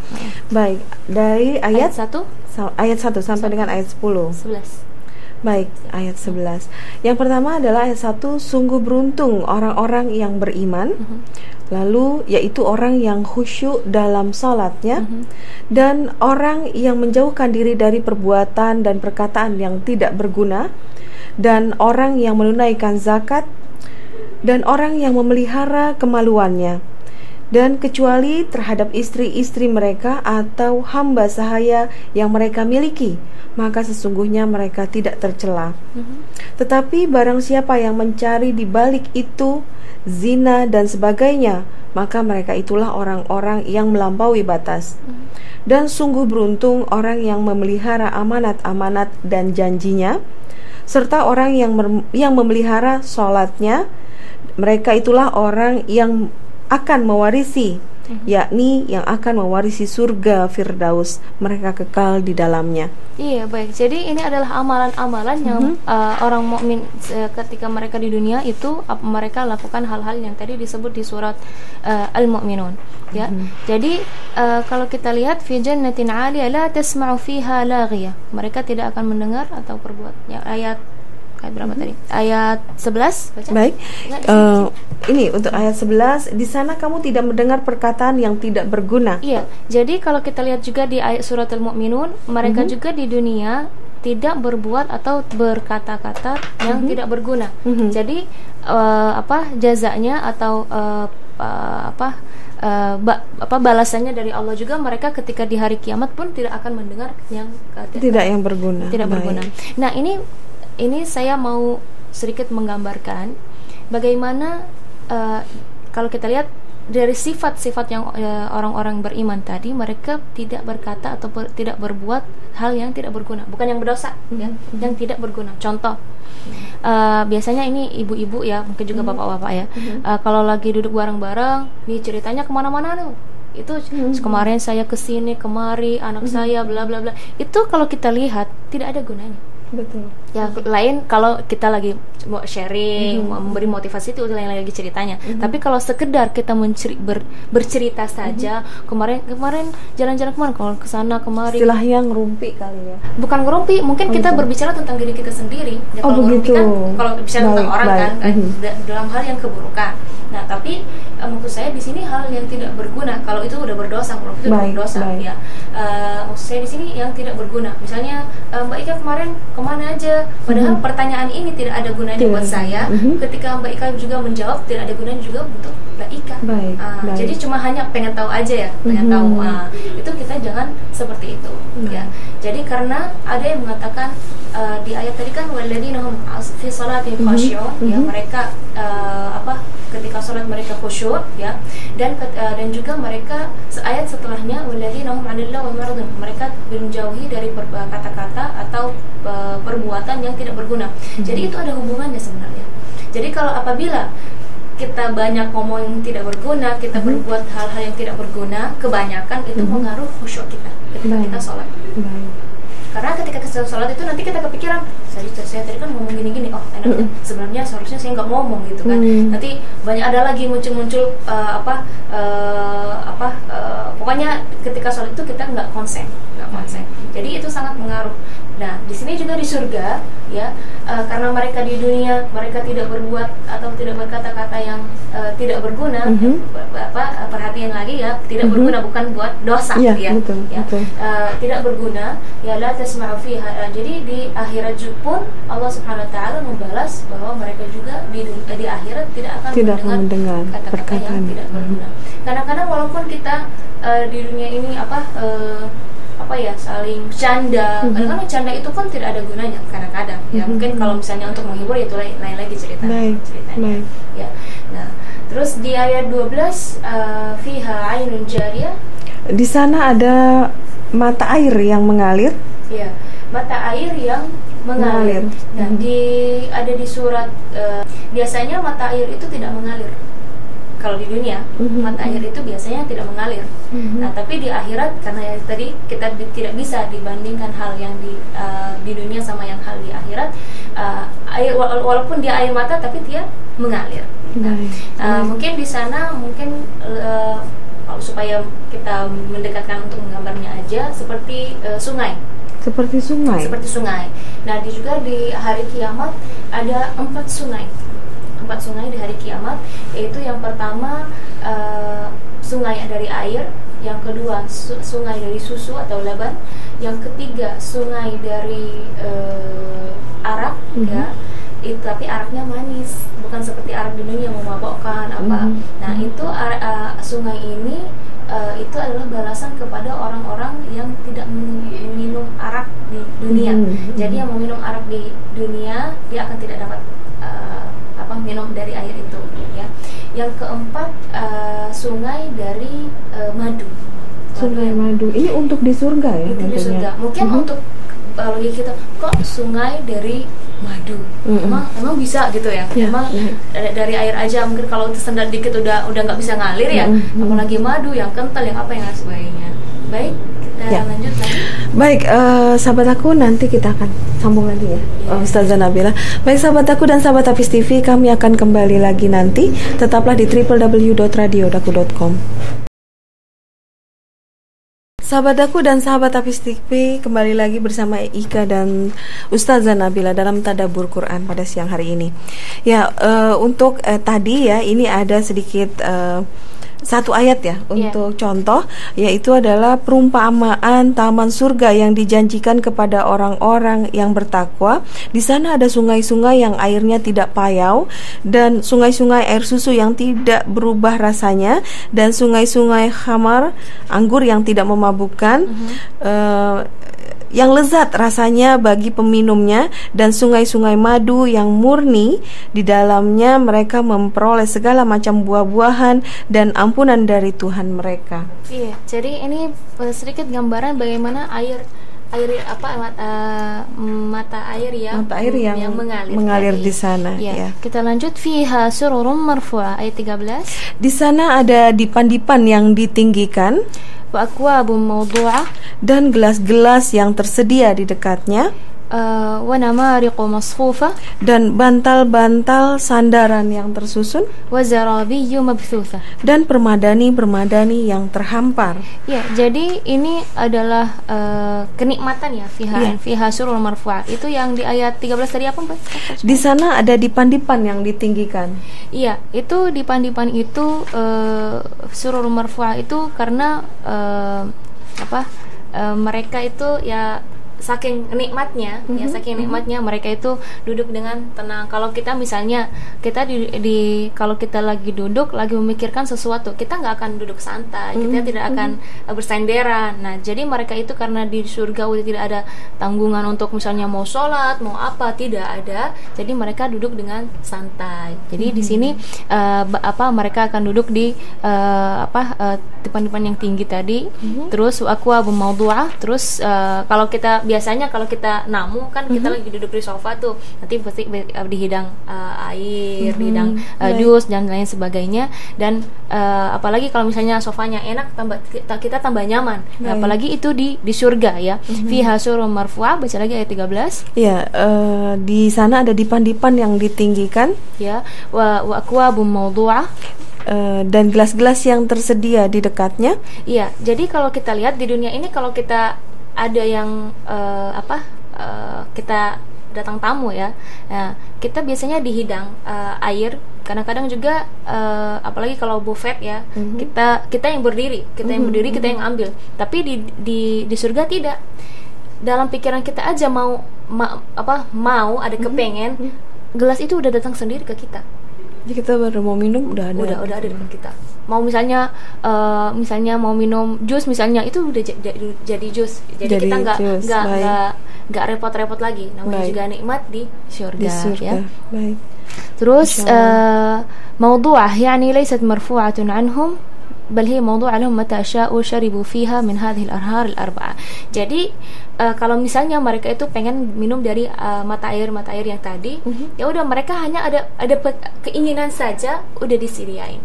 S1: Baik, dari
S2: ayat
S1: ayat
S2: 1
S1: sa- ayat 1 sampai dengan ayat 10.
S2: 11
S1: Baik, ayat 11. Yang pertama adalah ayat 1, sungguh beruntung orang-orang yang beriman.
S2: Mhm.
S1: Lalu yaitu orang yang khusyuk dalam salatnya
S2: Mhm.
S1: dan orang yang menjauhkan diri dari perbuatan dan perkataan yang tidak berguna dan orang yang menunaikan zakat dan orang yang memelihara kemaluannya dan kecuali terhadap istri-istri mereka atau hamba sahaya yang mereka miliki maka sesungguhnya mereka tidak tercela
S2: Mhm.
S1: tetapi barang siapa yang mencari di balik itu zina dan sebagainya, maka mereka itulah orang-orang yang melampaui batas. Dan sungguh beruntung orang yang memelihara amanat-amanat dan janjinya, serta orang yang yang memelihara sholatnya. Mereka itulah orang yang akan mewarisi, yakni yang akan mewarisi surga Firdaus. Mereka kekal di dalamnya.
S2: Iya baik. Jadi ini adalah amalan-amalan yang uh, orang mukmin uh, ketika mereka di dunia itu ap- mereka lakukan hal-hal yang tadi disebut di surat uh, Al-Mu'minun. Ya. Jadi uh, kalau kita lihat fi jannatin 'aliyah la tasma'u fiha laghiyah. Mereka tidak akan mendengar atau perbuat. Ya, ayat ayat berapa tadi? Ayat 11 baca.
S1: Baik, eh, ini untuk ayat 11 Di sana kamu tidak mendengar perkataan yang tidak berguna
S2: Iya, jadi kalau kita lihat juga di ayat surat Al-Mu'minun, mereka juga di dunia tidak berbuat atau berkata-kata yang tidak berguna.
S1: Mhm.
S2: Jadi eh, apa jazanya atau eh, uh, apa uh, ba, apa balasannya dari Allah juga mereka ketika di hari kiamat pun tidak akan mendengar yang uh,
S1: tidak yang berguna.
S2: Tidak Baik. berguna. Nah, ini ini saya mau sedikit menggambarkan bagaimana uh, kalau kita lihat dari sifat-sifat yang uh, orang-orang beriman tadi mereka tidak berkata atau ber, tidak berbuat hal yang tidak berguna bukan yang berdosa mm-hmm. ya hmm. yang tidak berguna contoh uh, biasanya ini ibu-ibu ya mungkin juga mm-hmm. bapak-bapak ya mm-hmm. uh, kalau lagi duduk bareng-bareng nih ceritanya ke mana-mana nih itu mm-hmm. kemarin saya ke sini kemari anak mm-hmm. saya bla bla bla itu kalau kita lihat tidak ada gunanya
S1: betul
S2: ya lain kalau kita lagi mau sharing mm-hmm. memberi motivasi itu lain lagi ceritanya mm-hmm. tapi kalau sekedar kita menceri, ber, bercerita saja mm-hmm. kemarin kemarin jalan-jalan ke mana kalau ke sana kemari
S1: istilah yang ngerumpi kali ya
S2: bukan ngerumpi mungkin oh, kita gitu. berbicara tentang diri kita sendiri
S1: ya, oh, kalau begitu. kan
S2: kalau bicara baik, tentang orang baik. kan mm-hmm. dalam hal yang keburukan nah tapi uh, maksud saya di sini hal yang tidak berguna kalau itu udah berdosa kalau itu udah berdosa baik. ya uh, maksud saya di sini yang tidak berguna misalnya uh, mbak Ika kemarin ke mana aja padahal mm-hmm. pertanyaan ini tidak ada gunanya buat saya mm-hmm. ketika mbak Ika juga menjawab tidak ada gunanya juga untuk mbak Ika
S1: baik, uh,
S2: baik. jadi cuma hanya pengen tahu aja ya pengen mm-hmm. tahu uh, itu kita jangan seperti itu mm-hmm. ya jadi karena ada yang mengatakan uh, di ayat tadi kan waladina hum fi salatin khashyun mm-hmm. ya mereka uh, sholat mereka khusyuk ya dan uh, dan juga mereka ayat setelahnya walladzina hum 'anil mereka menjauhi dari eh, kata-kata atau uh, perbuatan yang tidak berguna. Hmm. Jadi itu ada hubungannya sebenarnya. Jadi kalau apabila kita banyak ngomong yang tidak berguna, kita hmm. berbuat hal-hal yang tidak berguna, kebanyakan itu hmm. mengaruh khusyuk kita ketika Baik. kita sholat. Baik karena ketika kita sholat itu nanti kita kepikiran saya, saya tadi kan ngomong gini-gini oh enaknya mm. sebenarnya seharusnya saya nggak ngomong gitu kan. Mm. nanti banyak ada lagi muncul-muncul uh, apa uh, apa uh, pokoknya ketika sholat itu kita nggak konsen nggak konsen. Jadi itu sangat mengaruh Nah, di sini juga di surga, ya, uh, karena mereka di dunia mereka tidak berbuat atau tidak berkata-kata yang uh, tidak berguna, mm -hmm. apa perhatian lagi ya, tidak mm -hmm. berguna bukan buat dosa,
S1: yeah, ya, betul,
S2: ya,
S1: betul.
S2: Uh, tidak berguna, ya la tasma'u fiha. jadi di akhirat pun Allah Subhanahu Wa Taala membalas bahwa mereka juga di di akhirat tidak akan
S1: tidak mendengar kata-kata yang
S2: tidak berguna. Kadang-kadang walaupun kita uh, di dunia ini apa uh, apa ya saling canda mm-hmm. kadang-kadang canda itu kan tidak ada gunanya kadang-kadang ya mm-hmm. mungkin kalau misalnya untuk menghibur itu lain, lain lagi cerita
S1: Baik. ceritanya Baik.
S2: ya nah terus di ayat 12 uh, fiha ainun jariyah
S1: di sana ada mata air yang mengalir
S2: ya mata air yang mengalir, mengalir. nah mm-hmm. di ada di surat uh, biasanya mata air itu tidak mengalir kalau di dunia mm-hmm. mata air itu biasanya tidak mengalir. Mm-hmm. Nah, tapi di akhirat karena tadi kita di, tidak bisa dibandingkan hal yang di uh, di dunia sama yang hal di akhirat. Uh, air walaupun dia air mata tapi dia mengalir. Nah, uh, mungkin di sana mungkin uh, supaya kita mendekatkan untuk menggambarnya aja seperti uh, sungai.
S1: Seperti sungai.
S2: Seperti sungai. Nah, di juga di hari kiamat ada empat sungai empat sungai di hari kiamat yaitu yang pertama uh, sungai dari air yang kedua su sungai dari susu atau laban yang ketiga sungai dari uh, arak mm -hmm. ya itu tapi araknya manis bukan seperti arak di dunia memabokkan apa mm -hmm. nah itu uh, sungai ini uh, itu adalah balasan kepada orang-orang yang tidak minum arak di dunia mm -hmm. jadi yang meminum arak di dunia dia akan tidak dapat apa minum dari air itu ya. Yang keempat uh, sungai dari uh, madu.
S1: Sungai madu. Ini untuk di surga ya
S2: di surga. Mungkin uh -huh. untuk uh, kita kok sungai dari madu? Uh -huh. emang emang bisa gitu ya, ya emang ya. dari air aja mungkin kalau tersendat dikit udah udah nggak bisa ngalir ya? Uh -huh. apalagi madu yang kental yang apa yang sebagainya baik ya. lanjut lagi.
S1: Baik, uh, sahabat aku nanti kita akan sambung lagi ya, ya. Ustazah Nabila. Baik, sahabat aku dan sahabat Hafiz TV, kami akan kembali lagi nanti. Tetaplah di www.radiodaku.com. Sahabat aku dan sahabat Hafiz TV kembali lagi bersama Ika dan Ustazah Nabila dalam Tadabur Quran pada siang hari ini. Ya, uh, untuk uh, tadi ya ini ada sedikit uh, satu ayat ya
S2: Iya.
S1: untuk contoh yaitu adalah perumpamaan taman surga yang dijanjikan kepada orang-orang yang bertakwa. Di sana ada sungai-sungai yang airnya tidak payau dan sungai-sungai air susu yang tidak berubah rasanya dan sungai-sungai khamar anggur yang tidak memabukkan. Eh, yang lezat rasanya bagi peminumnya dan sungai-sungai madu yang murni di dalamnya mereka memperoleh segala macam buah-buahan dan ampunan dari Tuhan mereka.
S2: Iya, jadi ini eh, sedikit gambaran bagaimana air air apa eh, mata air yang
S1: Mata air yang
S2: mengalir,
S1: mengalir
S2: tadi.
S1: di sana,
S2: Iya.
S1: ya.
S2: Kita lanjut fiha sururum marfu'ah ayat 13
S1: Di sana ada dipan-dipan yang ditinggikan
S2: wa akwabum mawdu'ah.
S1: Dan gelas-gelas yang tersedia di dekatnya
S2: eh, masfufah
S1: dan bantal-bantal sandaran yang tersusun
S2: mabthutha.
S1: dan permadani-permadani yang terhampar.
S2: Ya, jadi ini adalah eh, kenikmatan ya fiha
S1: Iya.
S2: fiha surur marfu'ah. Itu yang di ayat 13 tadi apa, Mbak?
S1: Di sana ada dipan-dipan yang ditinggikan.
S2: Iya, itu di pandipan itu eh, surur marfu'ah itu karena eh, apa? eh, mereka itu ya saking nikmatnya, ya
S1: Mhm,
S2: saking nikmatnya mereka itu duduk dengan tenang. Kalau kita misalnya kita di, di kalau kita lagi duduk lagi memikirkan sesuatu, kita nggak akan duduk santai, kita
S1: Mhm,
S2: tidak akan eh, bersenderan. Nah, jadi mereka itu karena di surga udah tidak ada tanggungan untuk misalnya mau sholat, mau apa, tidak ada. Jadi mereka duduk dengan santai. Jadi di sini ba- apa mereka akan duduk di eh, apa eh, depan-depan yang tinggi tadi. Terus aku abu maudu'ah. Terus eh, kalau kita biasanya kalau kita namu kan kita lagi duduk di sofa tuh, nanti pasti eh, dihidang eh, air, dihidang eh,
S1: Baik.
S2: jus dan lain sebagainya. Dan eh, apalagi kalau misalnya sofanya enak, tambah kita, kita tambah nyaman. Nah, apalagi itu di di surga ya. Fiha surun marfu'ah baca lagi ayat 13
S1: Ya, eh, di sana ada dipan-dipan yang ditinggikan
S2: ya wa wa akwabum mawdu'ah
S1: dan gelas-gelas yang tersedia di dekatnya.
S2: Iya, jadi kalau kita lihat di dunia ini kalau kita ada yang eh, apa eh, kita datang tamu ya, nah, kita biasanya dihidang eh, air. Kadang-kadang juga eh, apalagi kalau buffet ya,
S1: Mhm.
S2: kita kita yang berdiri, kita yang berdiri, kita yang ambil. Tapi di di di surga tidak. Dalam pikiran kita aja mau ma- apa mau ada kepengen, gelas itu udah datang sendiri ke kita
S1: Jadi kita baru mau minum udah ada.
S2: udah udah ada di depan kita mau misalnya eh, misalnya mau minum jus misalnya itu udah ja- ja- jadi jus jadi,
S1: Jadi
S2: kita nggak
S1: jus,
S2: nggak
S1: baik.
S2: nggak nggak repot-repot lagi namanya
S1: Baik.
S2: juga nikmat di surga,
S1: di surga.
S2: ya
S1: Baik.
S2: terus
S1: Insya Allah.
S2: eh, موضوعه يعني ليست مرفوعة عنهم بل هي موضوع لهم متى شاءوا شربوا فيها من هذه الأنهار الأربعة jadi eh, kalau misalnya mereka itu pengen minum dari eh, mata air mata air yang tadi
S1: Mhm.
S2: ya udah mereka hanya ada ada pe- keinginan saja udah disediain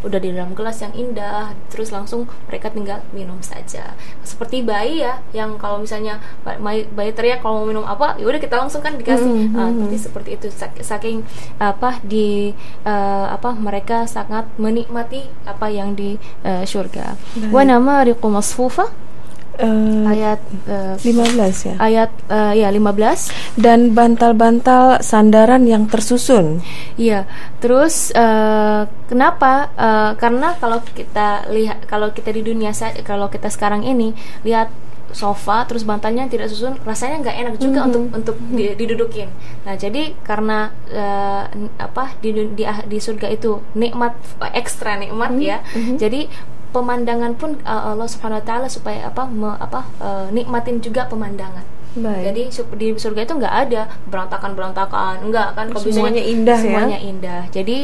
S2: udah di dalam gelas yang indah terus langsung mereka tinggal minum saja. Seperti bayi ya yang kalau misalnya ba- bayi, bayi teriak kalau mau minum apa ya udah kita langsung kan dikasih.
S1: Mhm,
S2: Ah,
S1: mhm.
S2: jadi seperti itu. Sak- saking apa di eh, apa mereka sangat menikmati apa yang di eh, surga wa namariqu masfufa
S1: Eh,
S2: ayat eh,
S1: 15 ya.
S2: ayat eh, ya 15
S1: Dan bantal-bantal sandaran yang tersusun.
S2: Iya, terus eh, kenapa? Eh, karena kalau kita lihat, kalau kita di dunia kalau kita sekarang ini lihat sofa terus bantalnya tidak susun, rasanya nggak enak juga
S1: Mhm.
S2: untuk untuk di- didudukin. Nah, jadi karena n- apa di, di ah- di surga itu nikmat ekstra nikmat
S1: Mhm,
S2: ya.
S1: mhm.
S2: Jadi pemandangan pun eh, Allah Subhanahu Wa Taala supaya apa me- apa eh, nikmatin juga pemandangan.
S1: Baik.
S2: Jadi di surga itu nggak ada berantakan-berantakan, enggak kan? Kalau
S1: Semuanya indah ya?
S2: semuanya indah. Jadi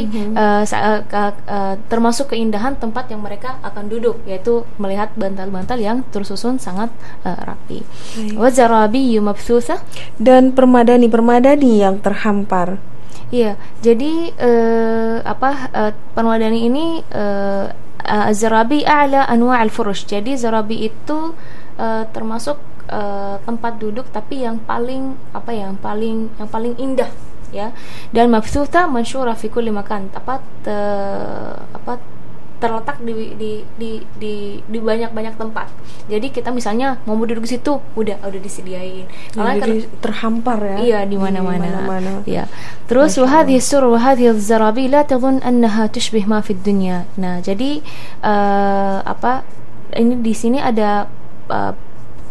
S2: sa- eh, ka- eh, termasuk keindahan tempat yang mereka akan duduk, yaitu melihat bantal-bantal yang tersusun sangat eh, rapi. Wa zarabiyyu.
S1: Dan permadani-permadani yang terhampar.
S2: Iya, jadi apa eh, permadani ini eh, eh, zarabi a'la anwa' al-furush. Jadi zarabi itu eh, termasuk eh, tempat duduk tapi yang paling apa ya, yang paling yang paling indah ya. Dan mabthutha mansyura fi kulli makan. Apa te, apa terletak di di di di, di banyak-banyak tempat. Jadi kita misalnya mau duduk di situ, udah udah disediain.
S1: Kalau ya, jadi terhampar ya.
S2: Iya, di mana-mana. Iya. Terus wahadhi sur wahadhi zarabi la tazun annaha tushbih ma fid dunya. Nah, jadi uh, apa ini di sini ada uh,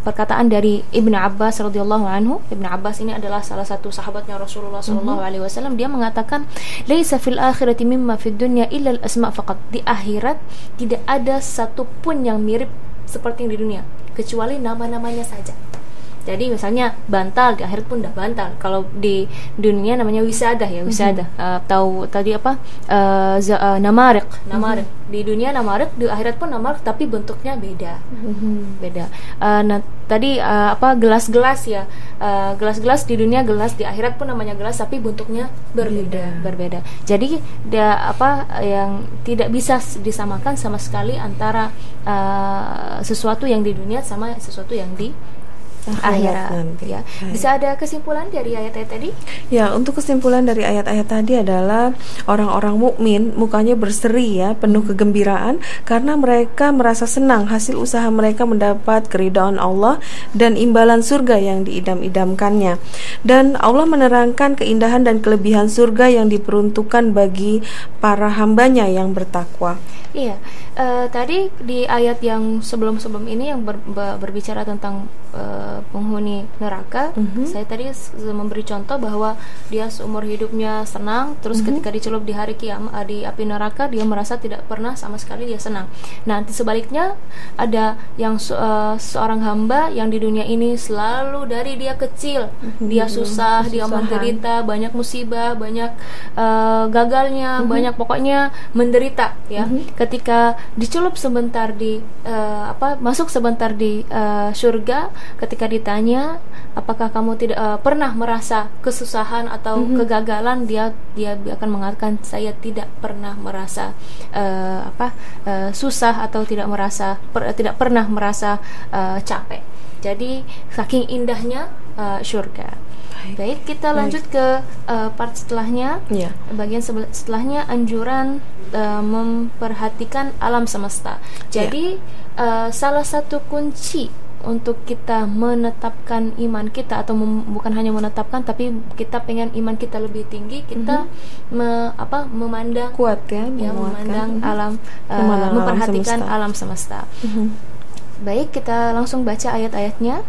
S2: perkataan dari Ibnu Abbas radhiyallahu anhu. Ibnu Abbas ini adalah salah satu sahabatnya Rasulullah sallallahu alaihi wasallam. Dia mengatakan, "Laisa fil akhirati mimma fid dunya illa al asma faqat." Di akhirat tidak ada satupun yang mirip seperti yang di dunia kecuali nama-namanya saja. Jadi misalnya bantal di akhirat pun udah bantal. Kalau di dunia namanya wisada ya wisada. Eh, tahu tadi apa? Eh, za- eh, namarik, namarik. Di dunia namarik, di akhirat pun namarik tapi bentuknya beda
S1: Mhm.
S2: beda. Eh, nah tadi eh, apa gelas-gelas ya, gelas-gelas di dunia gelas di akhirat pun namanya gelas tapi bentuknya berbeda, berbeda. Jadi dia apa yang tidak bisa disamakan sama sekali antara eh, sesuatu yang di dunia sama sesuatu yang di
S1: Akhirat nanti.
S2: Ya,
S1: Baik.
S2: bisa ada kesimpulan dari ayat-ayat tadi?
S1: Ya, untuk kesimpulan dari ayat-ayat tadi adalah orang-orang mukmin mukanya berseri ya, penuh kegembiraan karena mereka merasa senang hasil usaha mereka mendapat keridhaan Allah dan imbalan surga yang diidam-idamkannya. Dan Allah menerangkan keindahan dan kelebihan surga yang diperuntukkan bagi para hambanya yang bertakwa.
S2: Iya, eh, tadi di ayat yang sebelum-sebelum ini yang ber- ber- berbicara tentang eh, penghuni neraka,
S1: Mhm.
S2: saya tadi memberi contoh bahwa dia seumur hidupnya senang, terus ketika dicelup di hari kiamat di api neraka dia merasa tidak pernah sama sekali dia senang. Nah, nanti sebaliknya ada yang eh, seorang hamba yang di dunia ini selalu dari dia kecil dia susah, dia menderita, banyak musibah, banyak eh, gagalnya, banyak pokoknya menderita ya. Ketika dicelup sebentar di eh, apa masuk sebentar di eh, surga, ketika ditanya apakah kamu tidak eh, pernah merasa kesusahan atau kegagalan, dia dia akan mengatakan saya tidak pernah merasa eh, apa eh, susah atau tidak merasa per- tidak pernah merasa eh, capek. Jadi saking indahnya eh, surga. Baik, kita lanjut ke uh, part setelahnya.
S1: Ya.
S2: Bagian setelahnya anjuran uh, memperhatikan alam semesta. Jadi uh, salah satu kunci untuk kita menetapkan iman kita atau mem- bukan hanya menetapkan tapi kita pengen iman kita lebih tinggi, kita me- apa memandang
S1: Kuat ya,
S2: ya memandang
S1: Mhm.
S2: alam uh,
S1: Memandang alam
S2: memperhatikan
S1: semesta.
S2: alam semesta.
S1: Mhm.
S2: Baik, kita langsung baca ayat-ayatnya.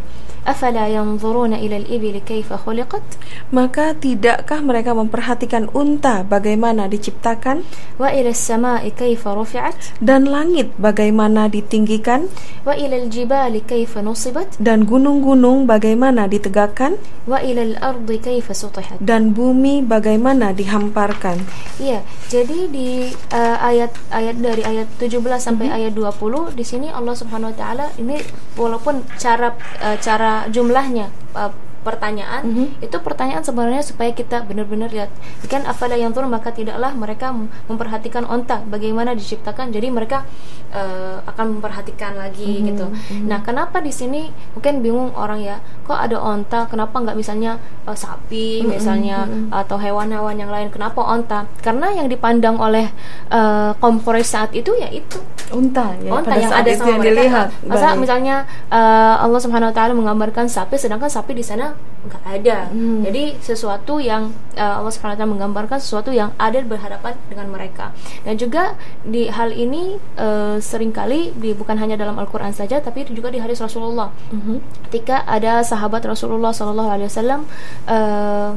S2: Afala yanzuruna ila al-ibili kaifa khuliqat?
S1: Maka tidakkah mereka memperhatikan unta bagaimana diciptakan?
S2: Wa ila as-sama'i kaifa rufi'at?
S1: Dan langit bagaimana ditinggikan?
S2: Wa ila al-jibali kaifa nusibat?
S1: Dan gunung-gunung bagaimana ditegakkan?
S2: Wa ila al-ardi kaifa sutihat.
S1: dan bumi bagaimana dihamparkan.
S2: Iya, jadi di uh, ayat ayat dari ayat 17 sampai ayat 20 di sini Allah Subhanahu wa taala ini walaupun cara uh, cara jumlahnya uh, pertanyaan
S1: Mhm.
S2: itu pertanyaan sebenarnya supaya kita benar-benar lihat. Kan afala yang turun maka tidaklah mereka mem- memperhatikan onta bagaimana diciptakan jadi mereka uh, akan memperhatikan lagi gitu. nah kenapa di sini mungkin bingung orang ya kok ada onta kenapa nggak misalnya uh, sapi misalnya atau hewan-hewan yang lain kenapa onta? Karena yang dipandang oleh uh, kompores saat itu ya itu.
S1: Unta ya
S2: onta
S1: pada
S2: yang ada sama
S1: yang
S2: mereka.
S1: dilihat.
S2: masa misalnya uh, Allah Subhanahu Wa Taala menggambarkan sapi sedangkan sapi di sana nggak ada
S1: Hmm.
S2: jadi sesuatu yang uh, Allah Taala menggambarkan sesuatu yang ada berhadapan dengan mereka dan juga di hal ini uh, sering kali di bukan hanya dalam Al-Quran saja tapi juga di hadis Rasulullah
S1: Mhm.
S2: ketika ada sahabat Rasulullah Shallallahu Alaihi Wasallam eh,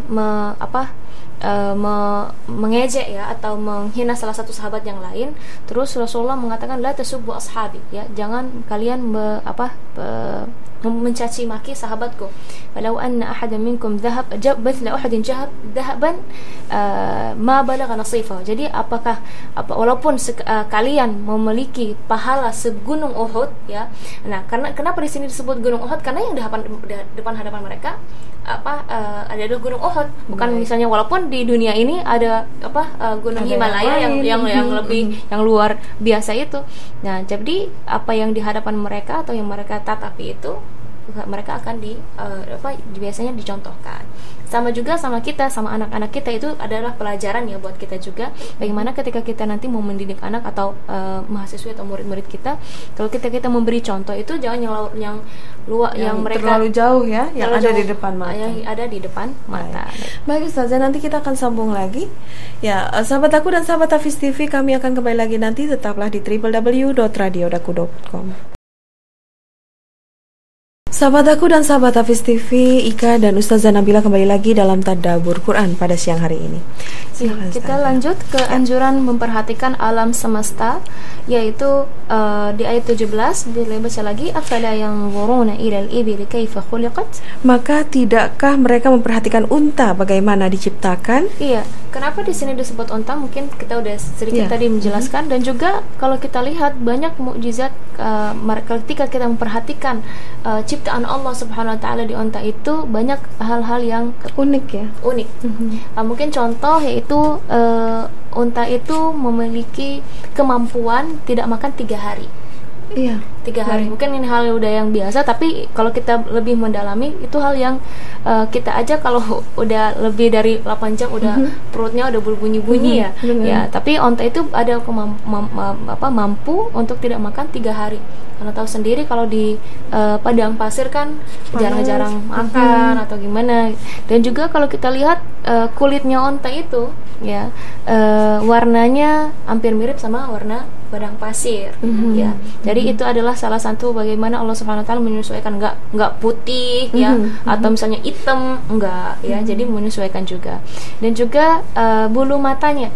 S2: apa eh, me- mengejek ya atau menghina salah satu sahabat yang lain terus Rasulullah mengatakan la tasubbu ashabi ya jangan kalian be- apa be- mencaci maki sahabatku. Walau anna ahadan minkum dhahab jab mithla uhadin jahab dhahaban eh, ma balagha nasifa. Jadi apakah apa walaupun eh, kalian memiliki pahala segunung Uhud ya. Nah karena kenapa di sini disebut gunung Uhud? Karena yang di depan de- depan hadapan mereka apa eh, ada adalah gunung Uhud bukan
S1: Baik.
S2: misalnya walaupun di dunia ini ada apa eh, gunung
S1: Ada yang
S2: Himalaya yang
S1: lain.
S2: yang yang
S1: Mhm,
S2: lebih
S1: mhm.
S2: yang luar biasa itu nah jadi apa yang di hadapan mereka atau yang mereka tatapi itu mereka akan di uh, apa biasanya dicontohkan. Sama juga sama kita sama anak-anak kita itu adalah pelajaran ya buat kita juga. Bagaimana ketika kita nanti mau mendidik anak atau uh, mahasiswa atau murid-murid kita kalau kita kita memberi contoh itu jangan yang yang luar yang,
S1: yang
S2: mereka
S1: terlalu jauh ya yang ada
S2: jauh,
S1: di depan mata.
S2: Yang ada di depan mata.
S1: Baik Ustazah nanti kita akan sambung lagi. Ya eh, sahabat aku dan sahabat Hafiz TV kami akan kembali lagi nanti. Tetaplah di www.radiodaku.com Sahabat aku dan sahabat Hafiz TV, Ika dan Ustazah Nabila kembali lagi dalam Tadabur Quran pada siang hari ini.
S2: Silakan, kita Ustazah. lanjut ke ya. anjuran memperhatikan alam semesta yaitu uh, di ayat 17 baca lagi afala yang wuruna ilal ibili kaifa khuliqat
S1: maka tidakkah mereka memperhatikan unta bagaimana diciptakan
S2: iya kenapa di sini disebut unta mungkin kita udah sedikit ya. tadi menjelaskan mm -hmm. dan juga kalau kita lihat banyak mukjizat uh, ketika kita memperhatikan uh, ciptaan Allah Subhanahu wa taala di unta itu banyak hal-hal yang
S1: unik ya?
S2: unik. Uh, mungkin contoh yaitu uh, unta itu memiliki kemampuan tidak makan tiga hari.
S1: Iya.
S2: Tiga hari. Mungkin ini hal udah yang biasa, tapi kalau kita lebih mendalami itu hal yang uh, kita aja kalau [LAUGHS] udah lebih dari 8 jam udah mm -hmm. perutnya udah berbunyi-bunyi mm -hmm. ya. Ya, tapi onta itu ada kemam mam apa mampu untuk tidak makan tiga hari. Karena tahu sendiri kalau di uh, padang pasir kan jarang-jarang makan mm -hmm. atau gimana. Dan juga kalau kita lihat uh, kulitnya onta itu ya uh, warnanya hampir mirip sama warna padang pasir mm-hmm. ya jadi mm-hmm. itu adalah salah satu bagaimana Allah Subhanahu wa taala menyesuaikan nggak nggak putih ya mm-hmm. atau misalnya hitam enggak ya mm-hmm. jadi menyesuaikan juga dan juga uh, bulu matanya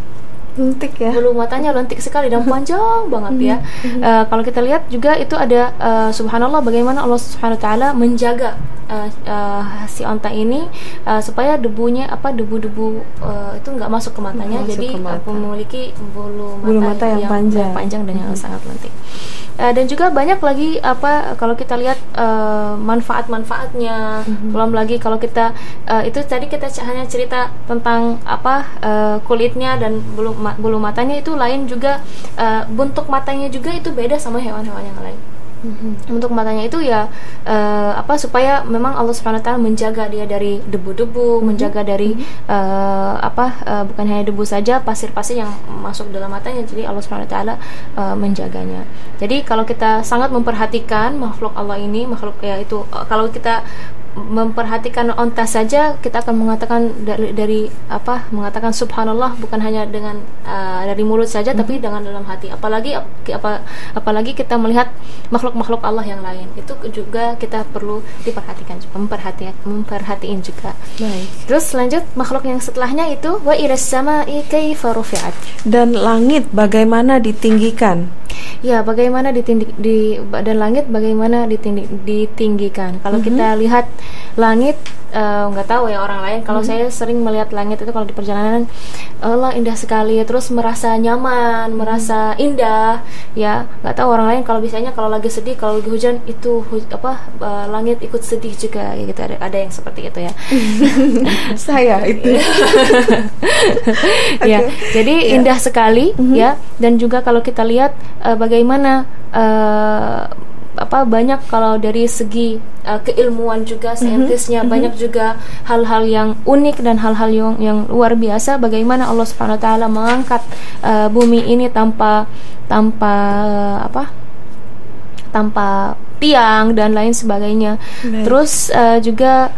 S1: lentik ya.
S2: Bulu matanya lentik sekali dan panjang [LAUGHS] banget ya. Uh, kalau kita lihat juga itu ada uh, subhanallah bagaimana Allah subhanahu wa taala menjaga uh, uh, si onta ini uh, supaya debunya apa debu-debu uh, itu nggak masuk ke matanya. Masuk jadi ke mata. memiliki bulu mata,
S1: bulu mata yang, yang panjang.
S2: yang panjang dan yang sangat lentik. Uh, dan juga banyak lagi apa kalau kita lihat uh, manfaat-manfaatnya. Mm-hmm. belum lagi kalau kita uh, itu tadi kita hanya cerita tentang apa uh, kulitnya dan bulu ma- bulu matanya itu lain juga uh, bentuk matanya juga itu beda sama hewan-hewan yang lain Mm-hmm. Untuk matanya itu ya uh, apa supaya memang Allah Subhanahu wa taala menjaga dia dari debu-debu, mm-hmm. menjaga dari uh, apa uh, bukan hanya debu saja, pasir-pasir yang masuk dalam matanya. Jadi Allah Subhanahu wa taala uh, menjaganya. Jadi kalau kita sangat memperhatikan makhluk Allah ini, makhluk ya itu uh, kalau kita memperhatikan onta saja kita akan mengatakan dari, dari apa mengatakan subhanallah bukan hanya dengan uh, dari mulut saja hmm. tapi dengan dalam hati. Apalagi apa apalagi kita melihat makhluk-makhluk Allah yang lain. Itu juga kita perlu diperhatikan juga memperhatikan memperhatiin juga.
S1: Baik.
S2: Terus lanjut makhluk yang setelahnya itu wa iras sama'i kaifa rufi'at.
S1: Dan langit bagaimana ditinggikan?
S2: Ya bagaimana ditinggi di dan langit bagaimana ditinggi, ditinggikan? Kalau mm -hmm. kita lihat langit eh, nggak uh, tahu ya orang lain kalau hmm. saya sering melihat langit itu kalau di perjalanan Allah indah sekali terus merasa nyaman hmm. merasa indah ya nggak tahu orang lain kalau biasanya kalau lagi sedih kalau lagi hujan itu hu apa uh, langit ikut sedih juga gitu ada ada yang seperti itu ya [LAUGHS]
S1: saya itu [LAUGHS]
S2: ya jadi yeah. indah sekali mm -hmm. ya dan juga kalau kita lihat uh, bagaimana uh, apa banyak kalau dari segi uh, keilmuan juga mhm, saintisnya mm -hmm. banyak juga hal-hal yang unik dan hal-hal yang yang luar biasa bagaimana Allah Subhanahu wa taala mengangkat uh, bumi ini tanpa tanpa uh, apa tanpa tiang dan lain sebagainya. Baik. Terus uh, juga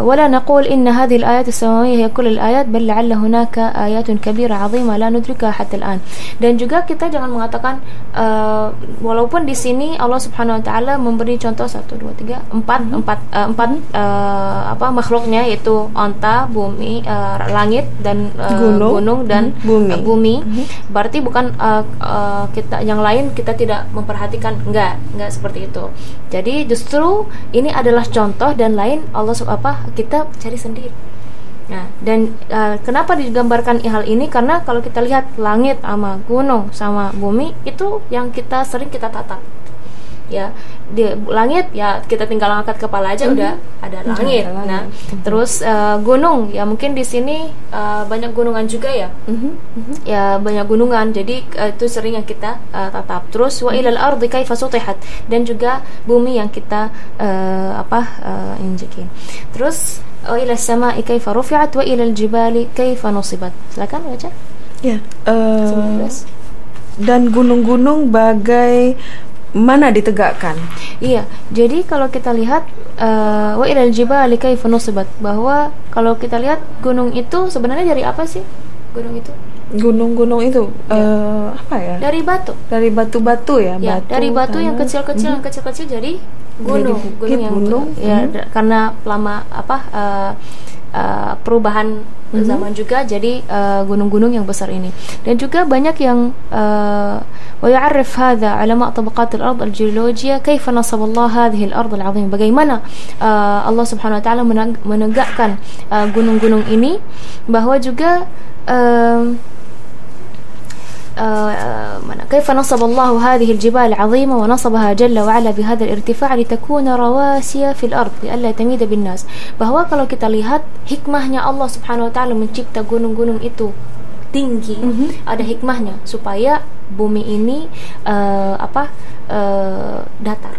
S2: ولا نقول إن هذه الآيات السماوية هي كل الآيات بل لعل هناك آيات كبيرة عظيمة لا ندركها حتى الآن dan juga kita jangan mengatakan uh, walaupun di sini Allah Subhanahu Wa Taala memberi contoh satu dua tiga empat mm -hmm. empat uh, empat uh, apa makhluknya yaitu onta bumi uh, langit dan uh, gunung, gunung dan mm -hmm. bumi, uh, bumi. Mm -hmm. berarti bukan uh, uh, kita yang lain kita tidak memperhatikan enggak enggak seperti itu jadi justru ini adalah contoh dan lain Allah apa kita cari sendiri. Nah, dan uh, kenapa digambarkan hal ini? Karena kalau kita lihat langit sama gunung sama bumi itu yang kita sering kita tatap. Ya di langit ya kita tinggal angkat kepala aja udah ada
S1: Udah
S2: langit.
S1: ada langit.
S2: Nah, terus eh, gunung ya mungkin di sini eh, banyak gunungan juga ya.
S1: Mhm, mhm.
S2: Ya banyak gunungan. Jadi eh, itu sering yang kita eh, tatap. Terus wa ilal ardi kaifa sutihat dan juga bumi yang kita eh, apa eh, injekin. Terus wa ila samai kaifa rufi'at wa ila jibali kaifa nusibat. Silakan baca.
S1: Ya. eh,
S2: 19.
S1: dan gunung-gunung bagai mana ditegakkan?
S2: Iya, jadi kalau kita lihat eh, wa ilal jibali nusibat bahwa kalau kita lihat gunung itu sebenarnya dari apa sih? Gunung itu
S1: Gunung-gunung itu eh, apa ya?
S2: dari batu.
S1: Dari batu-batu ya,
S2: Ya, dari batu yang
S1: tanah.
S2: kecil-kecil yang kecil-kecil jadi gunung,
S1: bukit,
S2: gunung yang
S1: gunung.
S2: ya
S1: Mhm.
S2: da- karena lama apa eh, eh, perubahan
S1: Mhm.
S2: zaman juga jadi eh, gunung-gunung yang besar ini. Dan juga banyak yang eh, ويعرف هذا علماء طبقات الأرض الجيولوجية كيف نصب الله هذه الأرض العظيمة bagaimana eh, Allah Subhanahu wa taala meneg- menegakkan eh, gunung-gunung ini bahwa juga em, آه، من- كيف نصب الله هذه الجبال العظيمة ونصبها جل وعلا بهذا الارتفاع لتكون رواسي في الأرض لئلا تميد بالناس bahwa kalau kita lihat hikmahnya Allah Subhanahu wa taala mencipta gunung-gunung itu tinggi
S1: Mhm.
S2: ada hikmahnya supaya bumi ini eh, apa eh, datar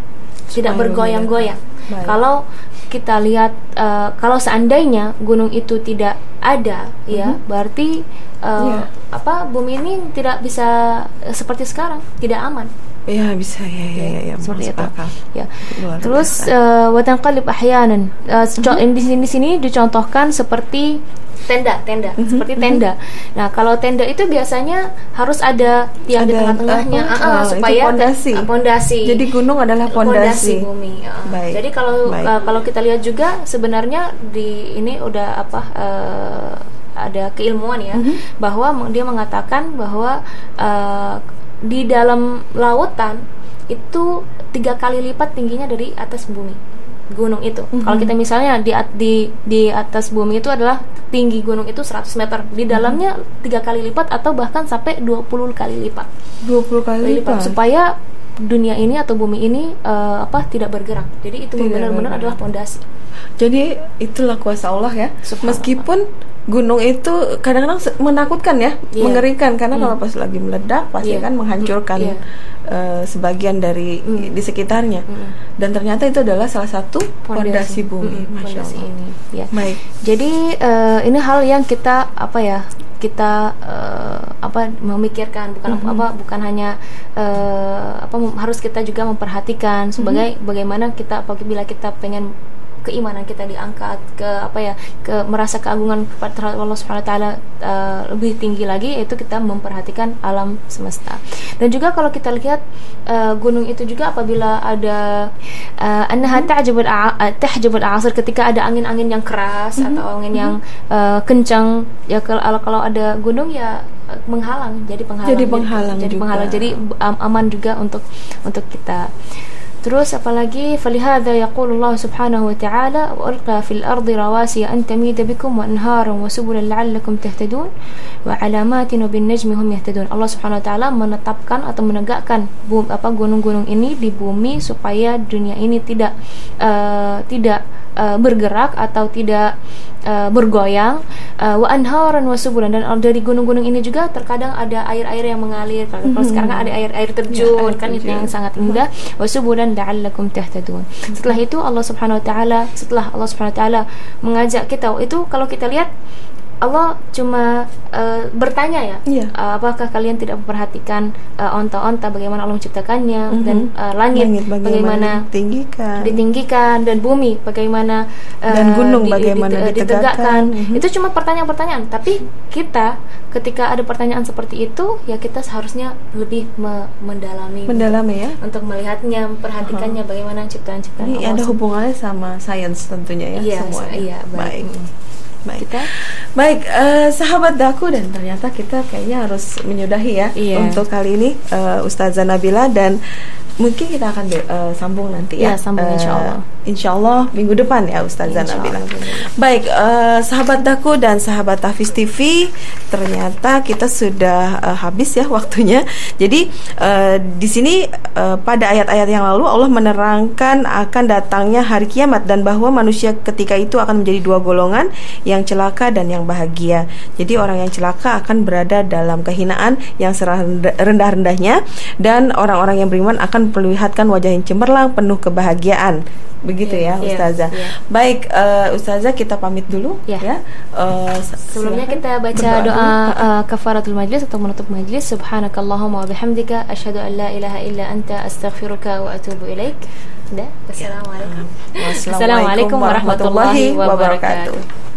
S2: tidak
S1: Supaya bumi
S2: bergoyang-goyang
S1: Baik.
S2: kalau kita lihat eh, kalau seandainya gunung itu tidak ada ya
S1: Mhm.
S2: berarti eh,
S1: Iya.
S2: apa bumi ini tidak bisa eh, seperti sekarang tidak aman
S1: Ya bisa ya ya ya, ya
S2: seperti itu
S1: akal.
S2: ya
S1: Luar
S2: terus
S1: biasa.
S2: eh, watanqalib ahyanan Eh, co- di sini di sini dicontohkan seperti tenda tenda
S1: Mhm,
S2: seperti
S1: mhm.
S2: tenda nah kalau tenda itu biasanya harus ada tiang di
S1: Ada,
S2: tengah-tengahnya
S1: apa,
S2: ah, ah,
S1: ah, itu
S2: supaya
S1: pondasi.
S2: ah, pondasi
S1: Jadi gunung adalah pondasi.
S2: bumi. ah.
S1: Baik.
S2: Jadi kalau
S1: Baik.
S2: uh, kalau kita lihat juga sebenarnya di ini udah apa uh, ada keilmuan ya
S1: Mhm.
S2: bahwa dia mengatakan bahwa uh, di dalam lautan itu tiga kali lipat tingginya dari atas bumi gunung itu.
S1: Mhm.
S2: Kalau kita misalnya di di di atas bumi itu adalah tinggi gunung itu 100 meter. Di dalamnya tiga kali lipat atau bahkan sampai 20 kali lipat.
S1: 20 kali
S2: lipat
S1: lipat.
S2: supaya dunia ini atau bumi ini eh, apa tidak bergerak. Jadi itu benar-benar adalah pondasi.
S1: Jadi itulah kuasa Allah ya. Meskipun gunung itu kadang-kadang menakutkan ya,
S2: Iya.
S1: mengerikan karena
S2: Hmm.
S1: kalau pas lagi meledak pasti
S2: Iya.
S1: kan menghancurkan
S2: Iya.
S1: eh, sebagian dari
S2: Hmm.
S1: di sekitarnya.
S2: Hmm.
S1: Dan ternyata itu adalah salah satu pondasi bumi,
S2: Mm-mm,
S1: Masya Allah.
S2: ini. Ya.
S1: Baik.
S2: Jadi eh, ini hal yang kita apa ya kita eh, apa memikirkan bukan
S1: Mhm.
S2: apa bukan hanya eh, apa harus kita juga memperhatikan sebagai bagaimana kita apabila kita pengen keimanan kita diangkat ke apa ya ke merasa keagungan kepada terhadap Allah Subhanahu wa taala eh, lebih tinggi lagi yaitu kita memperhatikan alam semesta. Dan juga kalau kita lihat eh, gunung itu juga apabila ada uh, annaha ta'jibul a'a- tahjibul a'asir ketika ada angin-angin yang keras atau angin yang eh, kencang ya kalau kalau ada gunung ya menghalang jadi penghalang
S1: Jadi penghalang
S2: jadi
S1: juga.
S2: penghalang jadi am- aman juga untuk untuk kita Terus apalagi falihada yaqulullah subhanahu wa ta'ala wa alqa fil ardi rawasiya an tamida bikum wa anharan wa subulan la'allakum tahtadun wa alamatin wa bin najmi hum yahtadun. Allah subhanahu wa ta'ala menetapkan atau menegakkan bum, apa gunung-gunung ini di bumi supaya dunia ini tidak uh, tidak eh, bergerak atau tidak eh, bergoyang Eh, wa anharan wa subulan dan dari gunung-gunung ini juga terkadang ada air-air yang mengalir. Kalau
S1: Mhm.
S2: sekarang kan ada air-air
S1: Ya,
S2: terjun
S1: air
S2: kan itu
S1: terjun.
S2: yang sangat indah. Wa subulan la'allakum tahtadun. Setelah itu Allah Subhanahu wa taala setelah Allah Subhanahu wa taala mengajak kita itu kalau kita lihat Allah cuma eh, bertanya ya
S1: Iya.
S2: eh, apakah kalian tidak memperhatikan eh, onta-onta bagaimana Allah menciptakannya
S1: Mhm.
S2: dan eh, langit,
S1: bagaimana,
S2: bagaimana
S1: ditinggikan.
S2: ditinggikan dan bumi bagaimana eh,
S1: Dan gunung
S2: di- di-
S1: bagaimana
S2: di-
S1: ditegakkan. Mhm.
S2: itu cuma pertanyaan-pertanyaan tapi kita ketika ada pertanyaan seperti itu ya kita seharusnya lebih me- mendalami
S1: Mendalami ya.
S2: untuk melihatnya memperhatikannya bagaimana ciptaan-ciptaan
S1: Ini ada hubungannya sama sains tentunya ya
S2: Iya,
S1: semuanya.
S2: iya, baik.
S1: baik.
S2: Mm.
S1: Baik.
S2: kita
S1: Baik, eh, sahabat daku dan ternyata kita kayaknya harus menyudahi ya
S2: Iya.
S1: untuk kali ini eh, Ustazah Nabila dan mungkin kita akan uh, sambung nanti ya.
S2: Ya, sambung insya Allah.
S1: Insya Allah minggu depan ya Ustazah Nabila. Baik, uh, sahabat Daku dan sahabat Tafis TV, ternyata kita sudah uh, habis ya waktunya. Jadi uh, di sini uh, pada ayat-ayat yang lalu Allah menerangkan akan datangnya hari kiamat dan bahwa manusia ketika itu akan menjadi dua golongan, yang celaka dan yang bahagia. Jadi orang yang celaka akan berada dalam kehinaan yang serendah-rendahnya dan orang-orang yang beriman akan memperlihatkan wajah yang cemerlang penuh kebahagiaan. Begitu
S2: Iya,
S1: ya,
S2: iya,
S1: Ustazah.
S2: iya.
S1: Baik, uh, Ustazah kita pamit dulu
S2: Iya.
S1: ya. Uh,
S2: Sebelumnya kita baca
S1: berdoa
S2: doa
S1: dulu.
S2: uh, kafaratul majlis atau menutup majlis. Subhanakallahumma wa bihamdika asyhadu an la ilaha illa anta astaghfiruka wa atubu ilaik. Dah. Wassalamualaikum.
S1: Wassalamualaikum warahmatullahi wabarakatuh.